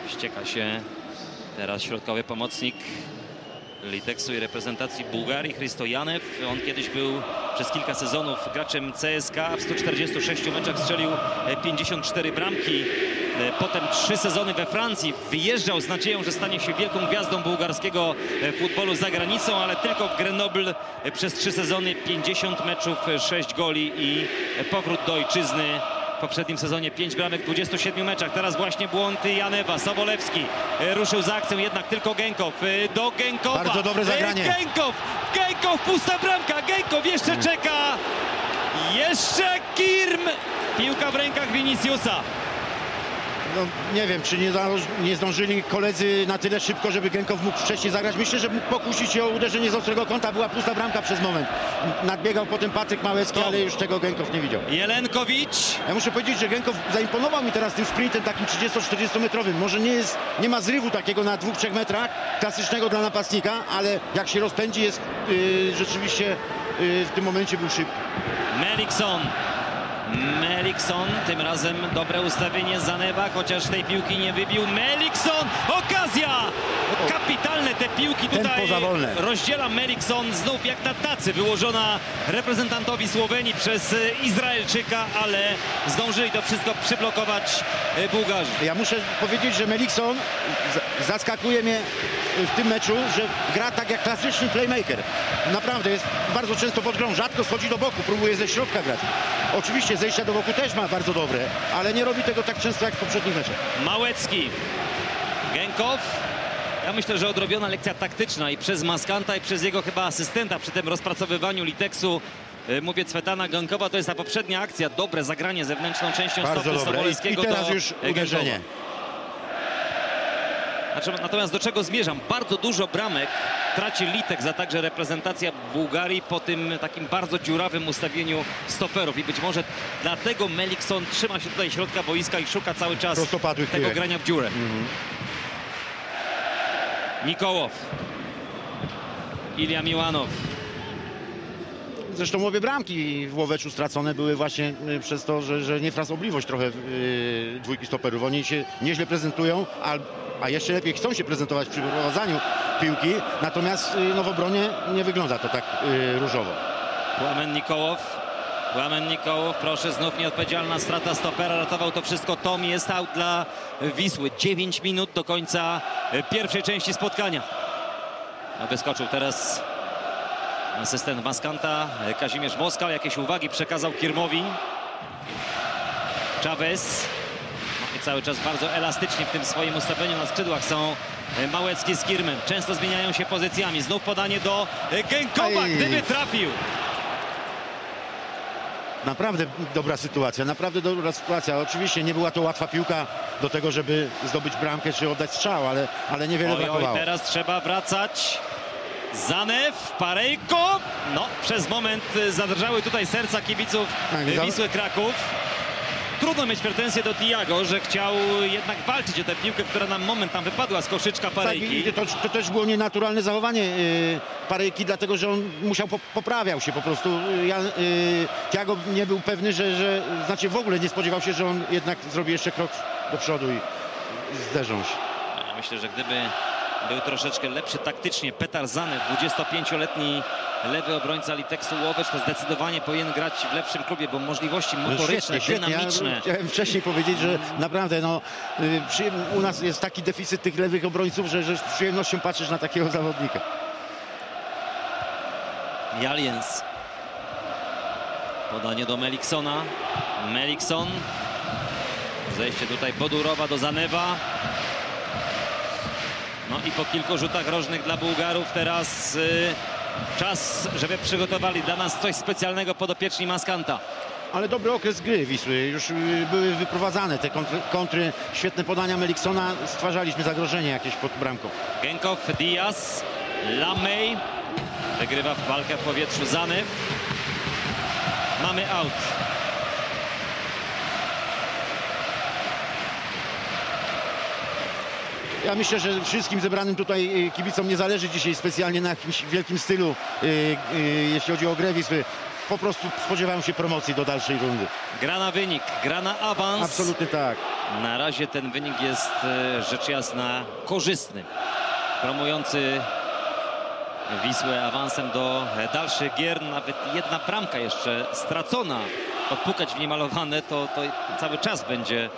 Ścieka się teraz środkowy pomocnik Liteksu i reprezentacji Bułgarii, Chrysto Janew. On kiedyś był przez kilka sezonów graczem CSK. W 146 meczach strzelił e, 54 bramki. E, Potem trzy sezony we Francji. Wyjeżdżał z nadzieją, że stanie się wielką gwiazdą bułgarskiego e, futbolu za granicą, ale tylko w Grenoble e, przez trzy sezony 50 meczów, 6 goli i e, powrót do ojczyzny. W poprzednim sezonie 5 bramek w 27 meczach. Teraz właśnie błąd Janewa. Sobolewski e, ruszył za akcją, jednak tylko Gękow. E, Do Gękowa. Bardzo dobre zagranie. E, Gękow! Gękow! Pusta bramka! Gękow jeszcze czeka! Jeszcze Kirm! Piłka w rękach Viniciusa. No, nie wiem, czy nie, nie zdążyli koledzy na tyle szybko, żeby Genkow mógł wcześniej zagrać. Myślę, że mógł pokusić się o uderzenie z ostrego kąta. Była pusta bramka przez moment. Nadbiegał potem Patryk Małecki, ale już tego Genkow nie widział. Jelenkowicz. Ja muszę powiedzieć, że Genkow zaimponował mi teraz tym sprintem takim 30-40 metrowym. Może nie jest, nie ma zrywu takiego na 2-3 metrach, klasycznego dla napastnika, ale jak się rozpędzi jest yy, rzeczywiście yy, w tym momencie był szybki. Melikson. Melikson, tym razem dobre ustawienie Zanewa, chociaż tej piłki nie wybił. Melikson, okazja! Kapitalne te piłki tutaj rozdziela Melikson znów jak na tacy, wyłożona reprezentantowi Słowenii przez e, Izraelczyka, ale zdążyli to wszystko przyblokować e, Bułgarzy. Ja muszę powiedzieć, że Melikson zaskakuje mnie w tym meczu, że gra tak jak klasyczny playmaker. Naprawdę jest bardzo często pod grą, rzadko schodzi do boku, próbuje ze środka grać. Oczywiście zejścia do boku też ma bardzo dobre, ale nie robi tego tak często jak w poprzednich meczach. Małecki. Genkow. Ja myślę, że odrobiona lekcja taktyczna i przez Maskanta i przez jego chyba asystenta przy tym rozpracowywaniu Liteksu. y, Mówię Cwetana Genkowa, to jest ta poprzednia akcja. Dobre zagranie zewnętrzną częścią Bardzo stopy dobre. Sobolewskiego I teraz już uderzenie. Natomiast do czego zmierzam? Bardzo dużo bramek traci Litek za także reprezentacja Bułgarii po tym takim bardzo dziurawym ustawieniu stoperów i być może dlatego Melikson trzyma się tutaj środka boiska i szuka cały czas tego grania w dziurę. Nikołow. Ilia Miłanow. Zresztą obie bramki w Łoweczu stracone były właśnie y, przez to, że, że niefrasobliwość trochę y, dwójki stoperów. Oni się nieźle prezentują, a, a jeszcze lepiej chcą się prezentować przy prowadzeniu piłki, natomiast y, no w obronie nie wygląda to tak y, różowo. Płamen Nikołow. Płamen Nikołow, proszę, znów nieodpowiedzialna strata stopera. Ratował to wszystko Tom. Jest out dla Wisły. 9 minut do końca e, pierwszej części spotkania. Wyskoczył teraz asystent Maskanta, e, Kazimierz Moskal. Jakieś uwagi przekazał Kirmowi. Chavez. Cały czas bardzo elastycznie w tym swoim ustawieniu na skrzydłach są e, Małecki z Kirmem. Często zmieniają się pozycjami. Znów podanie do e, Gękowa, Aj. gdyby trafił. Naprawdę dobra sytuacja, naprawdę dobra sytuacja. Oczywiście nie była to łatwa piłka do tego, żeby zdobyć bramkę czy oddać strzał, ale, ale niewiele Oj, oj, brakowało. teraz trzeba wracać. Zanew, Parejko. No, przez moment y, zadrżały tutaj serca kibiców Tak, Wisły Kraków. Trudno mieć pretensje do Tiago, że chciał jednak walczyć o tę piłkę, która na moment tam wypadła z koszyczka Tak, Parejki. i to, to też było nienaturalne zachowanie yy, Parejki, dlatego że on musiał, po, poprawiał się po prostu. Yy, Ja, yy, Thiago nie był pewny, że, że, znaczy w ogóle nie spodziewał się, że on jednak zrobi jeszcze krok do przodu i, zderzą się. Ja myślę, że gdyby był troszeczkę lepszy taktycznie Petar Zanew, 25-letni lewy obrońca Liteksu Łowecz, to zdecydowanie powinien grać w lepszym klubie, bo możliwości No motoryczne, dynamiczne. Ja chciałem wcześniej powiedzieć, że naprawdę no, yy, przy, u nas jest taki deficyt tych lewych obrońców, że, że z przyjemnością patrzysz na takiego zawodnika. Jaliens. Podanie do Meliksona. Melikson. Zejście tutaj Bodurowa do Zanewa. No i po kilku rzutach rożnych dla Bułgarów teraz y, czas, żeby przygotowali dla nas coś specjalnego podopieczni Maskanta. Ale dobry okres gry Wisły. Już y, były wyprowadzane te kontry, kontry świetne podania Meliksona. Stwarzaliśmy zagrożenie jakieś pod bramką. Genkow, Diaz, Lamej. Wygrywa w walkę w powietrzu Zanew. Mamy out. Ja myślę, że wszystkim zebranym tutaj y, kibicom nie zależy dzisiaj specjalnie na jakimś wielkim stylu, y, y, jeśli chodzi o grę Wisły. Po prostu spodziewają się promocji do dalszej rundy. Gra na wynik, gra na awans. Absolutnie tak. Na razie ten wynik jest rzecz jasna korzystny. Promujący Wisłę awansem do e, dalszych gier. Nawet jedna bramka jeszcze stracona. Odpukać w niemalowane to, to cały czas będzie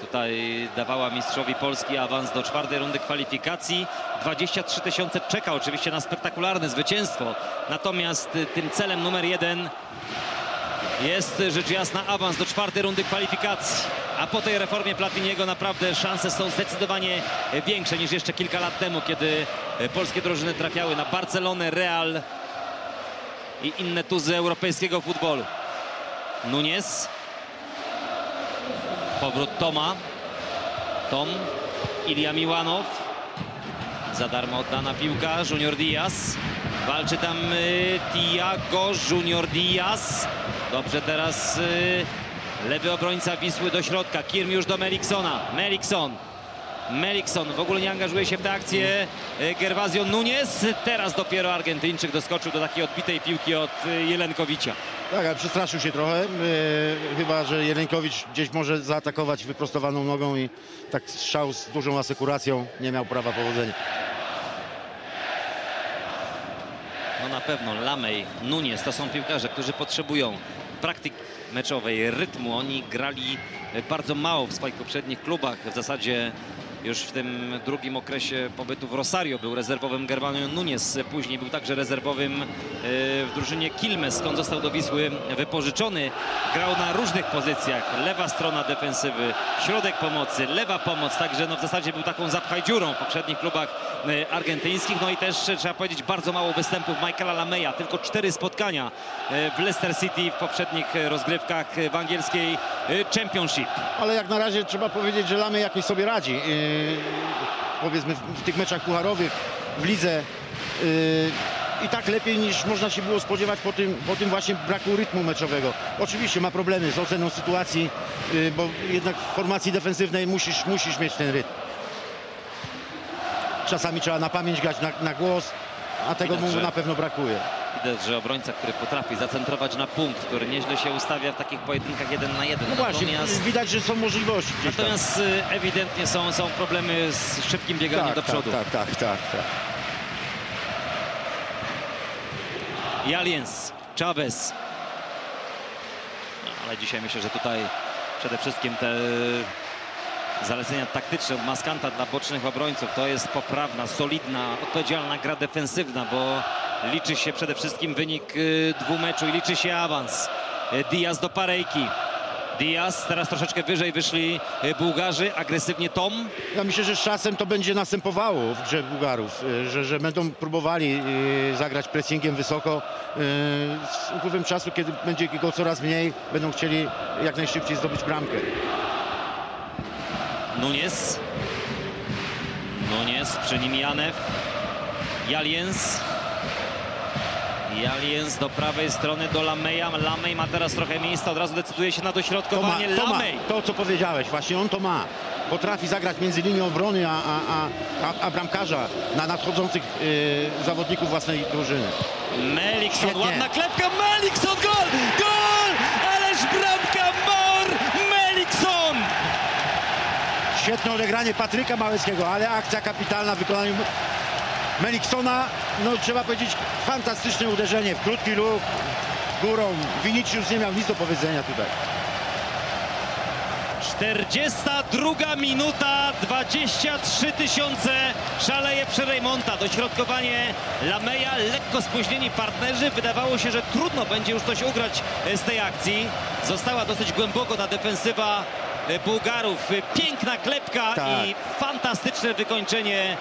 tutaj dawała mistrzowi Polski awans do czwartej rundy kwalifikacji. 23 tysiące czeka oczywiście na spektakularne zwycięstwo. Natomiast e, tym celem numer jeden jest rzecz jasna awans do czwartej rundy kwalifikacji. A po tej reformie Platiniego naprawdę szanse są zdecydowanie większe niż jeszcze kilka lat temu, kiedy polskie drużyny trafiały na Barcelonę, Real i inne tuzy europejskiego futbolu. Nunez. Powrót Toma. Tom. Ilia Miłanow. Za darmo oddana piłka. Junior Diaz. Walczy tam y, Tiago Junior Diaz. Dobrze teraz y, lewy obrońca Wisły do środka. Kirm już do Meliksona. Melikson. Melikson w ogóle nie angażuje się w tę akcję. Y, Gervasio Nunez. Teraz dopiero Argentyńczyk doskoczył do takiej odbitej piłki od y, Jelenkowicza. Tak, ale przestraszył się trochę. y, chyba, że Jelenkowicz gdzieś może zaatakować wyprostowaną nogą i tak strzał z dużą asekuracją nie miał prawa powodzenia. No na pewno Lamej, Nunes to są piłkarze, którzy potrzebują praktyk meczowej, rytmu. Oni grali bardzo mało w swoich poprzednich klubach. W zasadzie Już w tym drugim okresie pobytu w Rosario był rezerwowym Germano Nunes. Później był także rezerwowym e, w drużynie Quilmes, skąd został do Wisły wypożyczony. Grał na różnych pozycjach. Lewa strona defensywy, środek pomocy, lewa pomoc. Także no w zasadzie był taką zapchaj dziurą w poprzednich klubach e, argentyńskich. No i też e, trzeba powiedzieć bardzo mało występów Michaela Lameya. Tylko cztery spotkania w Leicester City w poprzednich rozgrywkach w angielskiej Championship. Ale jak na razie trzeba powiedzieć, że Lamy jakoś sobie radzi. Yy, powiedzmy w, tych meczach pucharowych, w lidze. Yy, I tak lepiej niż można się było spodziewać po tym, po tym właśnie braku rytmu meczowego. Oczywiście ma problemy z oceną sytuacji, yy, bo jednak w formacji defensywnej musisz, musisz mieć ten rytm. Czasami trzeba na pamięć grać na, na głos, a tego mu na pewno brakuje. Widać, że obrońca, który potrafi zacentrować na punkt, który nieźle się ustawia w takich pojedynkach jeden na jeden. No właśnie, Natomiast, widać, że są możliwości gdzieś tam. natomiast y, ewidentnie są, są problemy z szybkim bieganiem do przodu. Tak, tak, tak, tak, tak. Jaliens, Chavez. No, ale dzisiaj myślę, że tutaj przede wszystkim te zalecenia taktyczne od Maskanta dla bocznych obrońców to jest poprawna, solidna, odpowiedzialna gra defensywna, bo liczy się przede wszystkim wynik y, dwumeczu i liczy się awans. Y, Diaz do Parejki. Diaz, teraz troszeczkę wyżej wyszli y, Bułgarzy, agresywnie Tom. Ja myślę, że z czasem to będzie następowało w grze Bułgarów, że, że będą próbowali zagrać pressingiem wysoko. Z upływem czasu, kiedy będzie go coraz mniej, będą chcieli jak najszybciej zdobyć bramkę. Nunes. Nunes, przy nim Janew. Jaliens. Jaliens do prawej strony do Lameja. Lamej ma teraz trochę miejsca, od razu decyduje się na To ma, dośrodkowanie. to, ma, Lamej. to, co powiedziałeś, właśnie on to ma. Potrafi zagrać między linią obrony a, a, a, a, bramkarza na nadchodzących y, zawodników własnej drużyny. Melikson, Świetnie. ładna klepka. Melikson, gol! Gol! Ależ bramka Maur Melikson! Świetne odegranie Patryka Małeckiego, ale akcja kapitalna w wykonaniu Meliksona. No trzeba powiedzieć fantastyczne uderzenie w krótki ruch górą. Vinicius nie miał nic do powiedzenia tutaj. 42 minuta, 23 tysiące, szaleje Przerejmonta, dośrodkowanie Lameja, lekko spóźnieni partnerzy, wydawało się, że trudno będzie już coś ugrać e, z tej akcji. Została dosyć głęboko ta defensywa e, Bułgarów, E, piękna klepka Tak. i fantastyczne wykończenie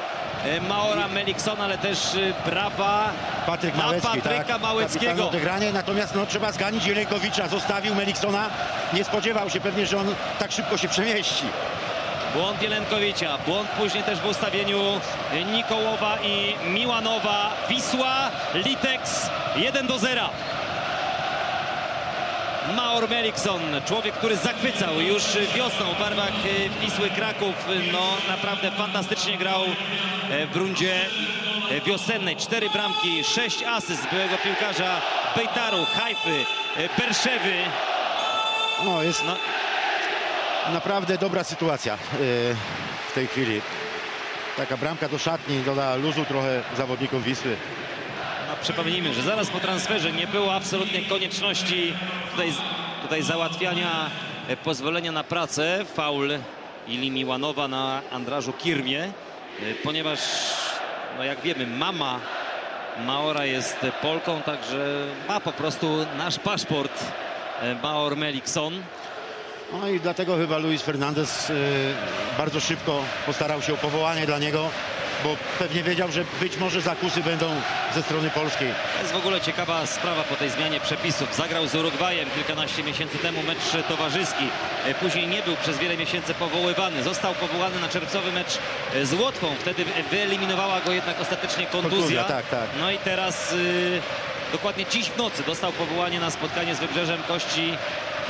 Maora Meliksona, ale też e, brawa Patryk dla Małecki, Patryka tak? Małeckiego. odegranie, natomiast no, trzeba zganić Jelejkowicza. Zostawił Meliksona. Nie spodziewał się pewnie, że on tak szybko się przemieści. Błąd Jelenkowicza, błąd później też w ustawieniu Nikołowa i Miłanowa. Wisła, Litex 1 do 0. Maor Melikson, człowiek, który zachwycał już wiosną w barwach e, Wisły Kraków. No naprawdę fantastycznie grał e, w rundzie e, wiosennej. Cztery bramki, sześć asyst byłego piłkarza Bejtaru, Hajfy, Berszewy. No, jest No, naprawdę dobra sytuacja w tej chwili. Taka bramka do szatni doda luzu trochę zawodnikom Wisły. Przypomnijmy, że zaraz po transferze nie było absolutnie konieczności tutaj, tutaj załatwiania e, pozwolenia na pracę. Faul Ili Miłanowa na Andrażu Kirmie, e, ponieważ, no jak wiemy, mama Maora jest Polką, także ma po prostu nasz paszport e, Maor Melikson. No i dlatego chyba Luis Fernandez bardzo szybko postarał się o powołanie dla niego, bo pewnie wiedział, że być może zakusy będą ze strony polskiej. To jest w ogóle ciekawa sprawa po tej zmianie przepisów. Zagrał z Urugwajem kilkanaście miesięcy temu mecz towarzyski. E, Później nie był przez wiele miesięcy powoływany. Został powołany na czerwcowy mecz e, z Łotwą. Wtedy wyeliminowała go jednak ostatecznie kontuzja. Kontuzja, tak, tak. No i teraz y, dokładnie dziś w nocy dostał powołanie na spotkanie z Wybrzeżem Kości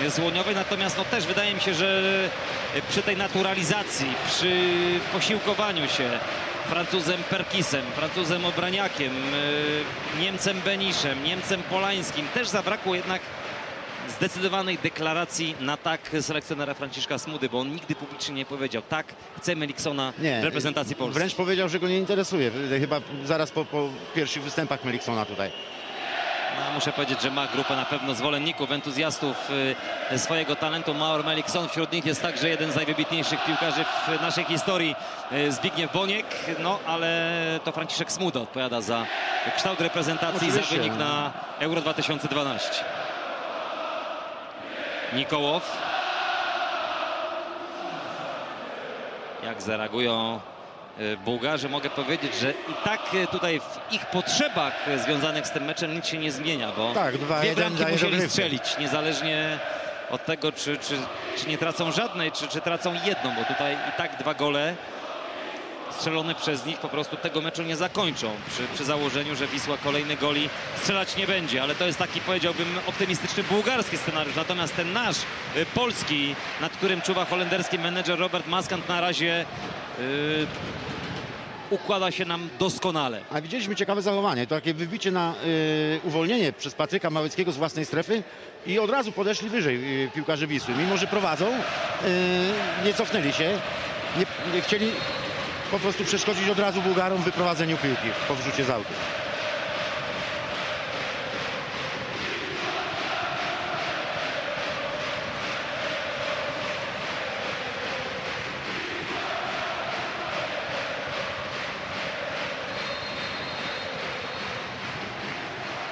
Słoniowej. Natomiast no, też wydaje mi się, że przy tej naturalizacji, przy posiłkowaniu się Francuzem Perkisem, Francuzem Obraniakiem, y, Niemcem Beniszem, Niemcem Polańskim też zabrakło jednak zdecydowanej deklaracji na tak selekcjonera Franciszka Smudy, bo on nigdy publicznie nie powiedział tak, chce Meliksona Nie, w reprezentacji Polski. Wręcz powiedział, że go nie interesuje. Chyba zaraz po, po pierwszych występach Meliksona tutaj. No, muszę powiedzieć, że ma grupę na pewno zwolenników, entuzjastów y, swojego talentu. Maur Melikson, wśród nich jest także jeden z najwybitniejszych piłkarzy w naszej historii, y, Zbigniew Boniek. No, ale to Franciszek Smuda odpowiada za kształt reprezentacji i za Oczywiście. wynik na Euro 2012. Nikołow. Jak zareagują Bułgarzy, mogę powiedzieć, że i tak y, tutaj w ich potrzebach y, związanych z tym meczem nic się nie zmienia, bo Tak, dwa, dwie bramki musieli strzelić, niezależnie od tego, czy, czy, czy nie tracą żadnej, czy, czy tracą jedną, bo tutaj i tak dwa gole strzelone przez nich po prostu tego meczu nie zakończą. Przy, przy założeniu, że Wisła kolejny goli strzelać nie będzie, ale to jest taki powiedziałbym optymistyczny bułgarski scenariusz, natomiast ten nasz y, polski, nad którym czuwa holenderski menedżer Robert Maskant na razie y, układa się nam doskonale. A widzieliśmy ciekawe zachowanie, to takie wybicie na y, uwolnienie przez Patryka Małeckiego z własnej strefy i od razu podeszli wyżej y, piłkarze Wisły. Mimo, że prowadzą, y, nie cofnęli się, nie, nie chcieli po prostu przeszkodzić od razu Bułgarom w wyprowadzeniu piłki po wrzucie z autu.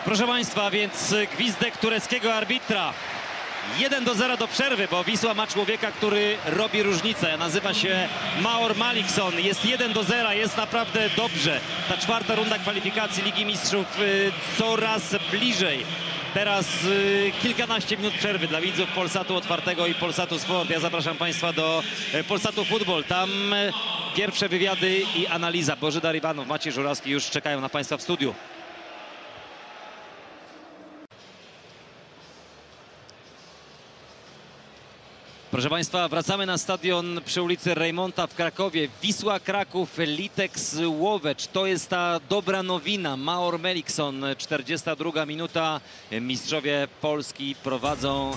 Proszę Państwa, więc gwizdek tureckiego arbitra. 1 do 0 do przerwy, bo Wisła ma człowieka, który robi różnicę. Nazywa się Maor Malikson. Jest 1 do 0, jest naprawdę dobrze. Ta czwarta runda kwalifikacji Ligi Mistrzów y, coraz bliżej. Teraz y, kilkanaście minut przerwy dla widzów Polsatu Otwartego i Polsatu Sport. Ja zapraszam Państwa do Polsatu Futbol. Tam pierwsze wywiady i analiza. Bożydar Iwanow, Maciej Żurawski już czekają na Państwa w studiu. Proszę Państwa, wracamy na stadion przy ulicy Rejmonta w Krakowie. Wisła Kraków, Liteks Łowecz. To jest ta dobra nowina. Maor Melikson, 42 minuta. Mistrzowie Polski prowadzą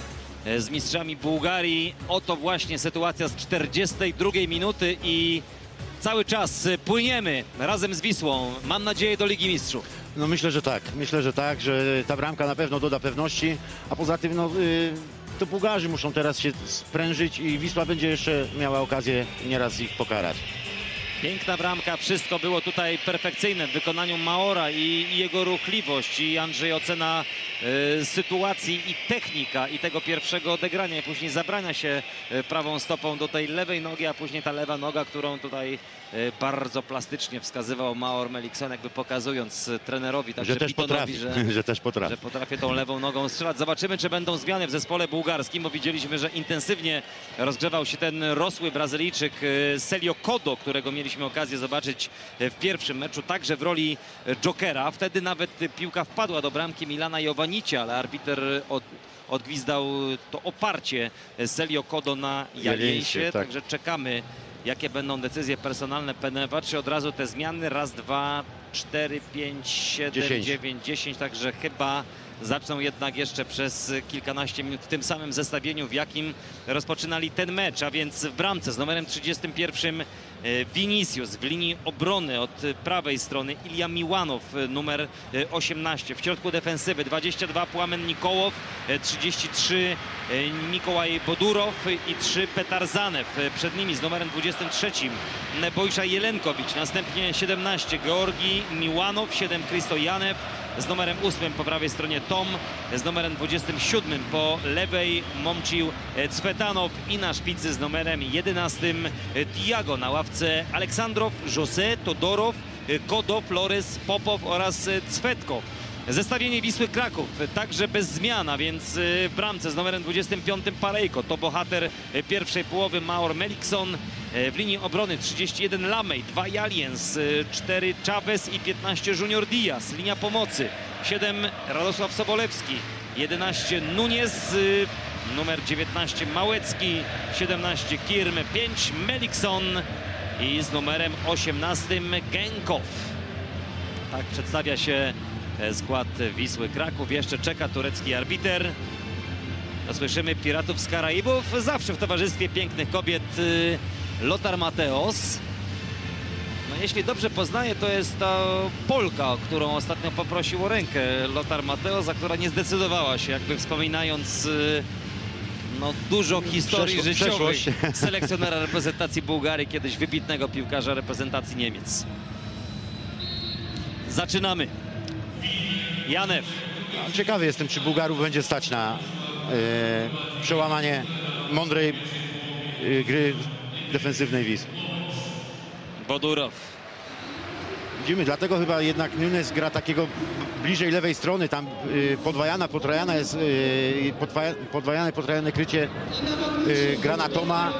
e, z mistrzami Bułgarii. Oto właśnie sytuacja z 42 minuty i cały czas płyniemy razem z Wisłą. Mam nadzieję do Ligi Mistrzów. No myślę, że tak. Myślę, że tak, że ta bramka na pewno doda pewności, a poza tym no, y, to Bułgarzy muszą teraz się sprężyć i Wisła będzie jeszcze miała okazję nieraz ich pokarać. Piękna bramka, wszystko było tutaj perfekcyjne w wykonaniu Maora i, i jego ruchliwość i Andrzej ocena e, sytuacji i technika i tego pierwszego odegrania i później zabrania się e, prawą stopą do tej lewej nogi, a później ta lewa noga, którą tutaj e, bardzo plastycznie wskazywał Maor Melikson, jakby pokazując e, trenerowi, także że też potrafi, że, <laughs> że też potrafi. że potrafię tą lewą nogą strzelać. Zobaczymy, czy będą zmiany w zespole bułgarskim, bo widzieliśmy, że intensywnie rozgrzewał się ten rosły Brazylijczyk Celio Kodo, którego mieliśmy okazję zobaczyć e, w pierwszym meczu, także w roli e, jokera. Wtedy nawet e, piłka wpadła do bramki Milana Jowanicia, ale arbiter od, odgwizdał to oparcie Celio Kodo na Jaliensie, tak. także czekamy jakie będą decyzje personalne Penewa, czy od razu te zmiany, raz, dwa, cztery, pięć, siedem, dziewięć, dziesięć, także chyba zaczną jednak jeszcze przez kilkanaście minut w tym samym zestawieniu, w jakim rozpoczynali ten mecz, a więc w bramce z numerem 31 e, Vinicius, w linii obrony od prawej strony Ilia Miłanow, e, numer e, 18, w środku defensywy 22 Płamen Nikołow, e, 33 e, Mikołaj Bodurow i 3 Petar Zanew, e, przed nimi z numerem 23 Bojsza Jelenkowicz, następnie 17 Georgi Miłanow, 7 Krysto Janew, z numerem 8 po prawej stronie Tom, z numerem 27 po lewej Momcił Cwetanow i na szpicy z numerem 11 Diago na ławce Aleksandrow, José, Todorow, Kodo, Flores, Popow oraz Cwetkow. Zestawienie Wisły Kraków także bez zmian, a więc y, w bramce z numerem 25 Parejko to bohater pierwszej połowy Maor Melikson. Y, W linii obrony 31 Lamej, 2 Jaliens, 4 Chavez i 15 Junior Diaz. Linia pomocy 7 Radosław Sobolewski, 11 Nunez, y, numer 19 Małecki, 17 Kirm, 5 Melikson i z numerem 18 Genkow. Tak przedstawia się e, skład Wisły Kraków. Jeszcze czeka turecki arbiter. Słyszymy Piratów z Karaibów. Zawsze w towarzystwie pięknych kobiet y, Lothar Mateos. No Jeśli dobrze poznaję, to jest ta Polka, o którą ostatnio poprosił o rękę Lothar Mateo, za która nie zdecydowała się, jakby wspominając y, no, dużo historii Przeszło- życiowej przeszłość. <laughs> selekcjonera reprezentacji Bułgarii, kiedyś wybitnego piłkarza reprezentacji Niemiec. Zaczynamy. Janew. Ciekawy jestem, czy Bułgarów będzie stać na e, przełamanie mądrej e, gry defensywnej Wisły. Bodurow. Widzimy, dlatego chyba jednak Nunes gra takiego bliżej lewej strony, tam y, podwajana, potrajana jest, y, podwaja- podwajane, potrajane krycie y, gra na Toma.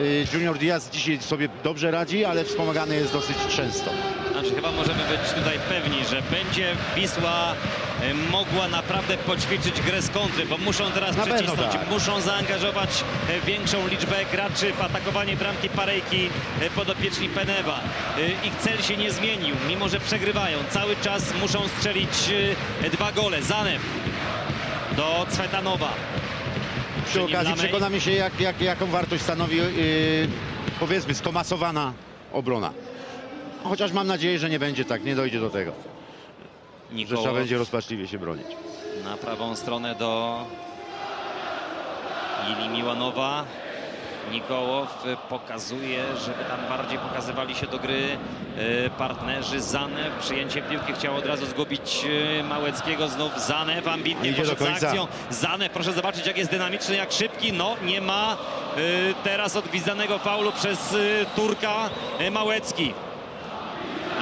Y, Junior Diaz dzisiaj sobie dobrze radzi, ale wspomagany jest dosyć często. Znaczy chyba możemy być tutaj pewni, że będzie Wisła mogła naprawdę poćwiczyć grę z kontry, bo muszą teraz Na przycisnąć, tak. muszą zaangażować e, większą liczbę graczy w atakowanie bramki Parejki e, podopieczni Penewa. E, Ich cel się nie zmienił, mimo że przegrywają. Cały czas muszą strzelić e, dwa gole. Zanew do Cwetanowa. Przy Przy okazji Lamej. przekonamy się, jak, jak, jaką wartość stanowi y, powiedzmy skomasowana obrona. Chociaż mam nadzieję, że nie będzie tak, nie dojdzie do tego, Nikołow będzie rozpaczliwie się bronić. na prawą stronę do Ili Miłanowa. Nikołow pokazuje, żeby tam bardziej pokazywali się do gry y, partnerzy. Zanew, przyjęcie piłki chciał od razu zgubić y, Małeckiego. Znów Zanew, ambitnie poszedł za akcją. Zanew, proszę zobaczyć jak jest dynamiczny, jak szybki. No, nie ma y, teraz odgwizdanego faulu przez Turka Małecki.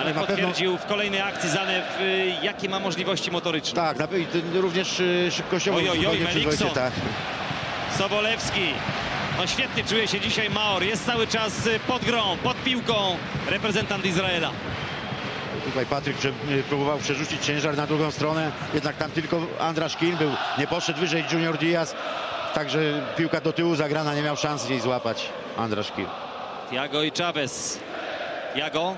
Ale Na pewno- potwierdził w kolejnej akcji Zanew, y, jakie ma możliwości motoryczne. Tak, na, również y, szybkościowo Oj, oj, Melikson. tak. Sobolewski. No świetnie czuje się dzisiaj Maor. Jest cały czas y, pod grą, pod piłką reprezentant Izraela. Tutaj Patryk próbował przerzucić ciężar na drugą stronę, jednak tam tylko Andrasz Kin był, nie poszedł wyżej Junior Diaz, także piłka do tyłu zagrana, nie miał szans jej złapać Andrasz Kin. Tiago i Chavez. Tiago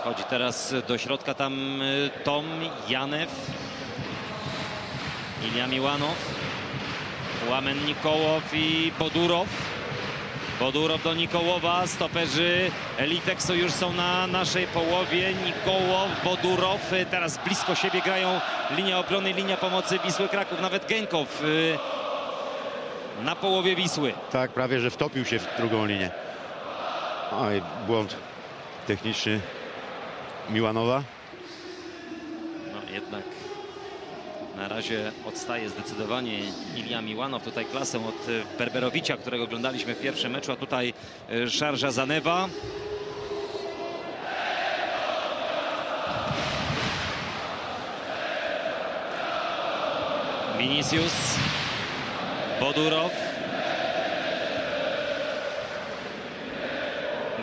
schodzi teraz do środka tam y, Tom Janew. Ilia Miłanow. Łamen Nikołow i Bodurow. Bodurow do Nikołowa, stoperzy Liteksu już są na naszej połowie. Nikołow, Bodurow, y, teraz blisko siebie grają linia obrony, linia pomocy Wisły Kraków, nawet Genkow y, na połowie Wisły. Tak, prawie że wtopił się w drugą linię. Oj, błąd techniczny Miłanowa. No jednak na razie odstaje zdecydowanie Ilia Miłanow. Tutaj klasę od Berberowicza, którego oglądaliśmy w pierwszym meczu, a tutaj y, Szarża Zanewa. Vinicius, Bodurow.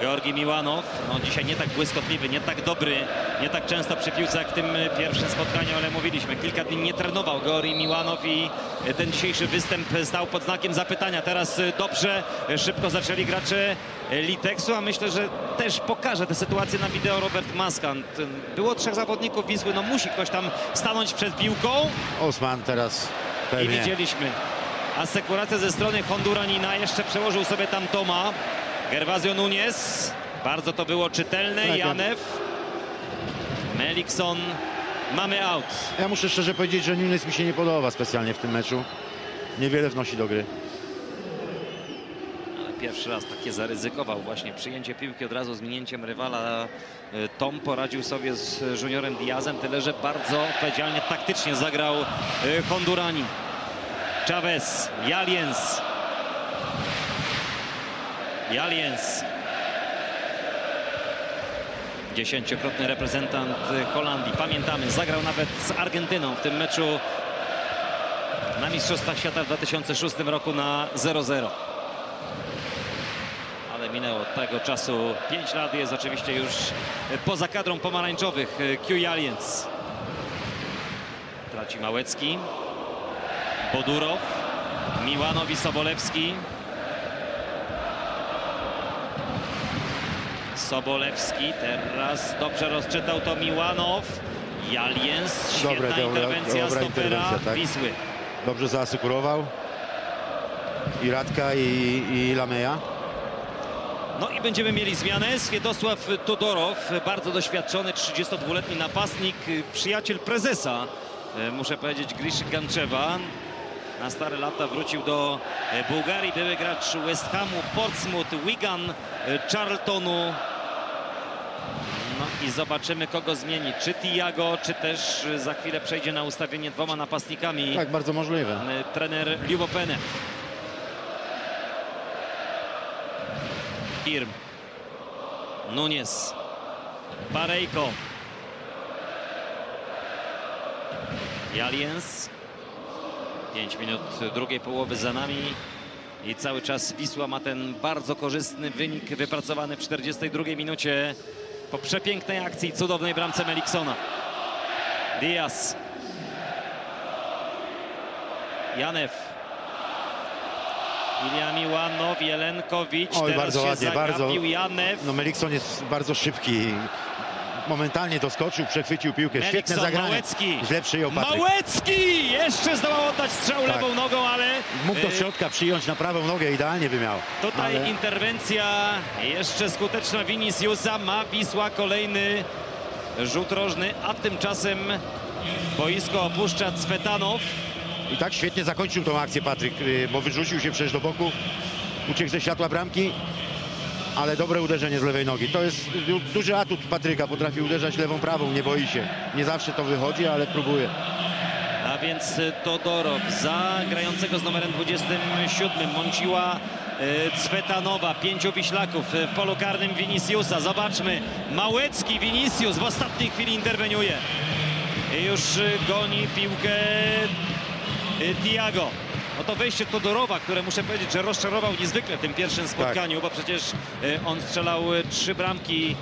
Georgi Miłanow, no dzisiaj nie tak błyskotliwy, nie tak dobry, nie tak często przy piłce jak w tym pierwszym spotkaniu, ale mówiliśmy, kilka dni nie trenował Georgi Miłanow i ten dzisiejszy występ stał pod znakiem zapytania. Teraz dobrze, szybko zaczęli gracze Liteksu, a myślę, że też pokaże tę sytuację na wideo Robert Maskant. Było trzech zawodników Wisły, no musi ktoś tam stanąć przed piłką Osman teraz i pewnie. widzieliśmy asekuracja ze strony Honduranina. Jeszcze przełożył sobie tam Toma. Gervasio Nunes. Bardzo to było czytelne. Tak, Janew. Melikson. Mamy out. Ja muszę szczerze powiedzieć, że Nunes mi się nie podoba specjalnie w tym meczu. Niewiele wnosi do gry. Ale pierwszy raz takie zaryzykował właśnie przyjęcie piłki od razu z minięciem rywala. Y, Tom poradził sobie z Juniorem Diazem, tyle że bardzo odpowiedzialnie taktycznie zagrał y, Honduranin. Chavez, Jaliens. Jaliens. Dziesięciokrotny reprezentant Holandii. Pamiętamy, zagrał nawet z Argentyną w tym meczu na Mistrzostwach Świata w 2006 roku na 0-0 ale minęło od tego czasu 5 lat. Jest oczywiście już poza kadrą pomarańczowych Q Aliens. Traci Małecki. Bodurow. Miłanow i Sobolewski. Sobolewski teraz dobrze rozczytał to Miłanow. Jaliens, świetna Dobre, dobra- interwencja dobra stopera interwencja, tak. Wisły. Dobrze zaasekurował. I Radka i, i Lameja. No i będziemy mieli zmianę. Swiatosław Todorow, bardzo doświadczony 32-letni napastnik, przyjaciel prezesa, e, muszę powiedzieć, Griszy Ganczewa. Na stare lata wrócił do e, Bułgarii, były gracz West Hamu, Portsmouth, Wigan, e, Charltonu. I zobaczymy, kogo zmieni. Czy Tiago, czy też e, za chwilę przejdzie na ustawienie dwoma napastnikami Tak, bardzo możliwe. trener Liubo Pene. Kirm. Nunes. Barejko. Jaliens. 5 minut drugiej połowy za nami. I cały czas Wisła ma ten bardzo korzystny wynik wypracowany w 42 minucie po przepięknej akcji cudownej bramce Meliksona. Diaz. Janew. Ilja Miłanow, Jelenkowicz. Oj, Teraz bardzo się ładnie, bardzo. Janew. No Melikson jest bardzo szybki. Momentalnie doskoczył, przechwycił piłkę. Świetne zagranie. Małecki. Źle przyjął Patryk. Małecki! Jeszcze zdołał oddać strzał Tak. lewą nogą, ale Mógł do e, środka przyjąć na prawą nogę, idealnie by miał. tutaj Ale interwencja jeszcze skuteczna Viniciusa. Ma Wisła kolejny rzut rożny, a tymczasem boisko opuszcza Cwetanow. I tak świetnie zakończył tą akcję Patryk, y, bo wyrzucił się przecież do boku, uciekł ze światła bramki, ale dobre uderzenie z lewej nogi. To jest du- duży atut Patryka, potrafi uderzać lewą, prawą, nie boi się. Nie zawsze to wychodzi, ale próbuje. A więc Todorow za grającego z numerem 27 Mąciła e, Cwetanowa, pięciu Wiślaków e, w polu karnym Viniciusa. Zobaczmy, Małecki Vinicius w ostatniej chwili interweniuje. I już goni piłkę Tiago. No to wejście Todorowa, które muszę powiedzieć, że rozczarował niezwykle w tym pierwszym spotkaniu, bo przecież e, on strzelał e, trzy bramki